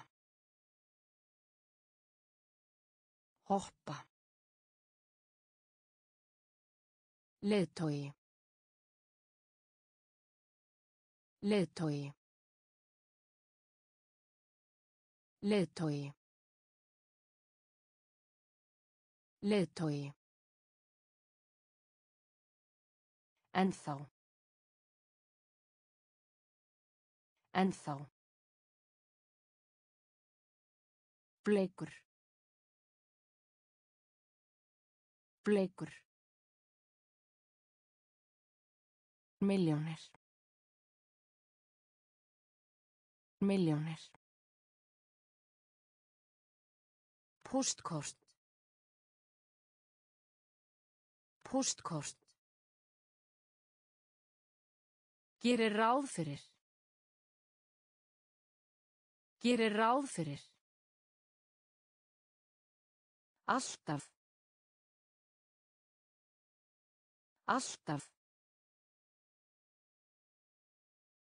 Hoppa. Leiðtogi. Leiðtogi. Leiðtogi. Leiðtogi. Ennþá. Ennþá. Bleikur. Bleikur. Miljónir. Miljónir. Póstkort. Póstkort. Gerir ráð fyrir. Gerir ráð fyrir. Alltaf. Alltaf.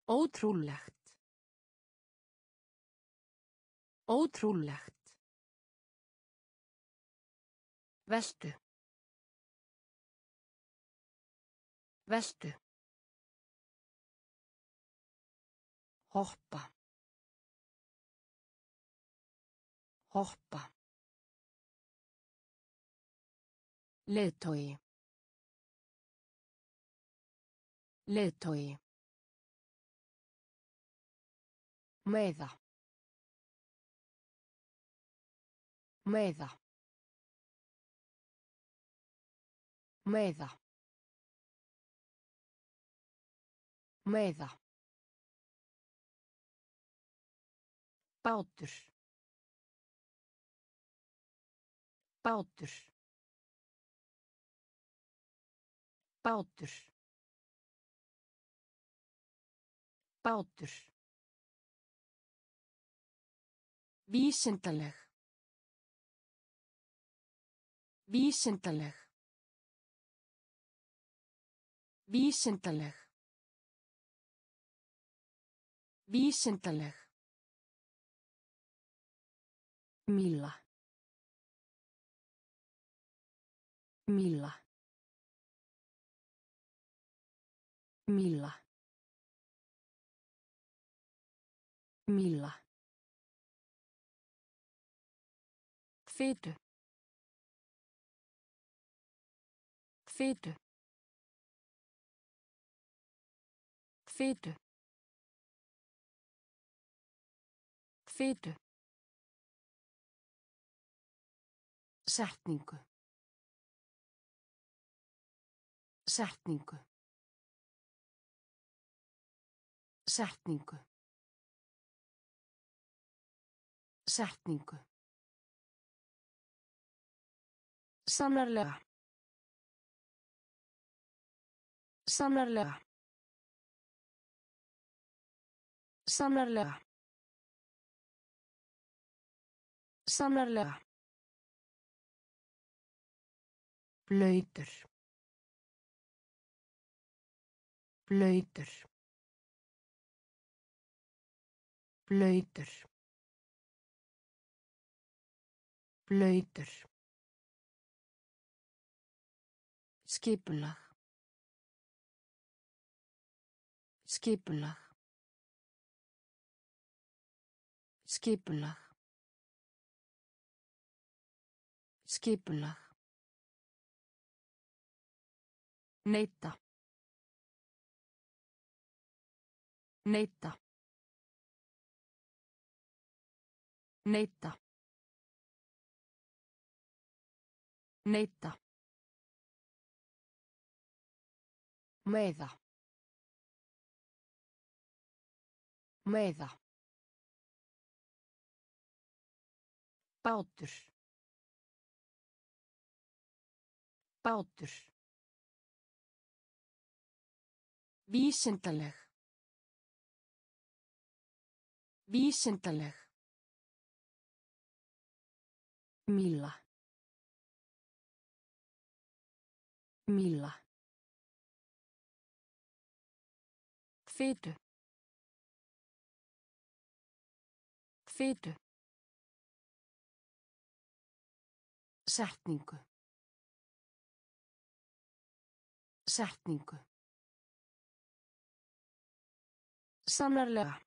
Ótrúlegt. Ótrúlegt. Vestu. Vestu. Hoppa. Hoppa. Leiðtogi. Leiðtogi. Meða. Meða. Meða. Meða. Bátur. Bátur. Bátur. Bátur. Vísindaleg. Vísindaleg. Vísindaleg. Vísindaleg. Míla. Míla. Míla. Míla. Fitu. Fitu. Fitu. Fitu. Setningu. Setningu. Setningu. Setningu. Sannarlega. Sannarlega. Sannarlega. Sannarlega. Blöytur. Blöytur. Blöytur. Blöytur. Skipulag. Skipulag. Skipulag. Skipulag. Neita. Neita. Neita. Neita. Meiða. Meiða. Bátur. Bátur. Vísindaleg. Vísindaleg. Míla. Míla. Fitu. Fitu. Setningu. Setningu. Sannarlega.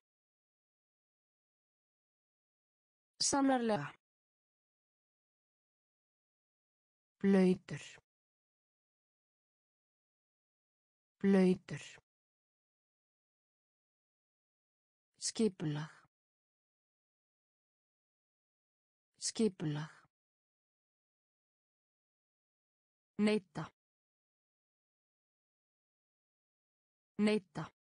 Sannarlega. Blöytur. Blöytur. Skipulag. Skipulag. Neita. Neita.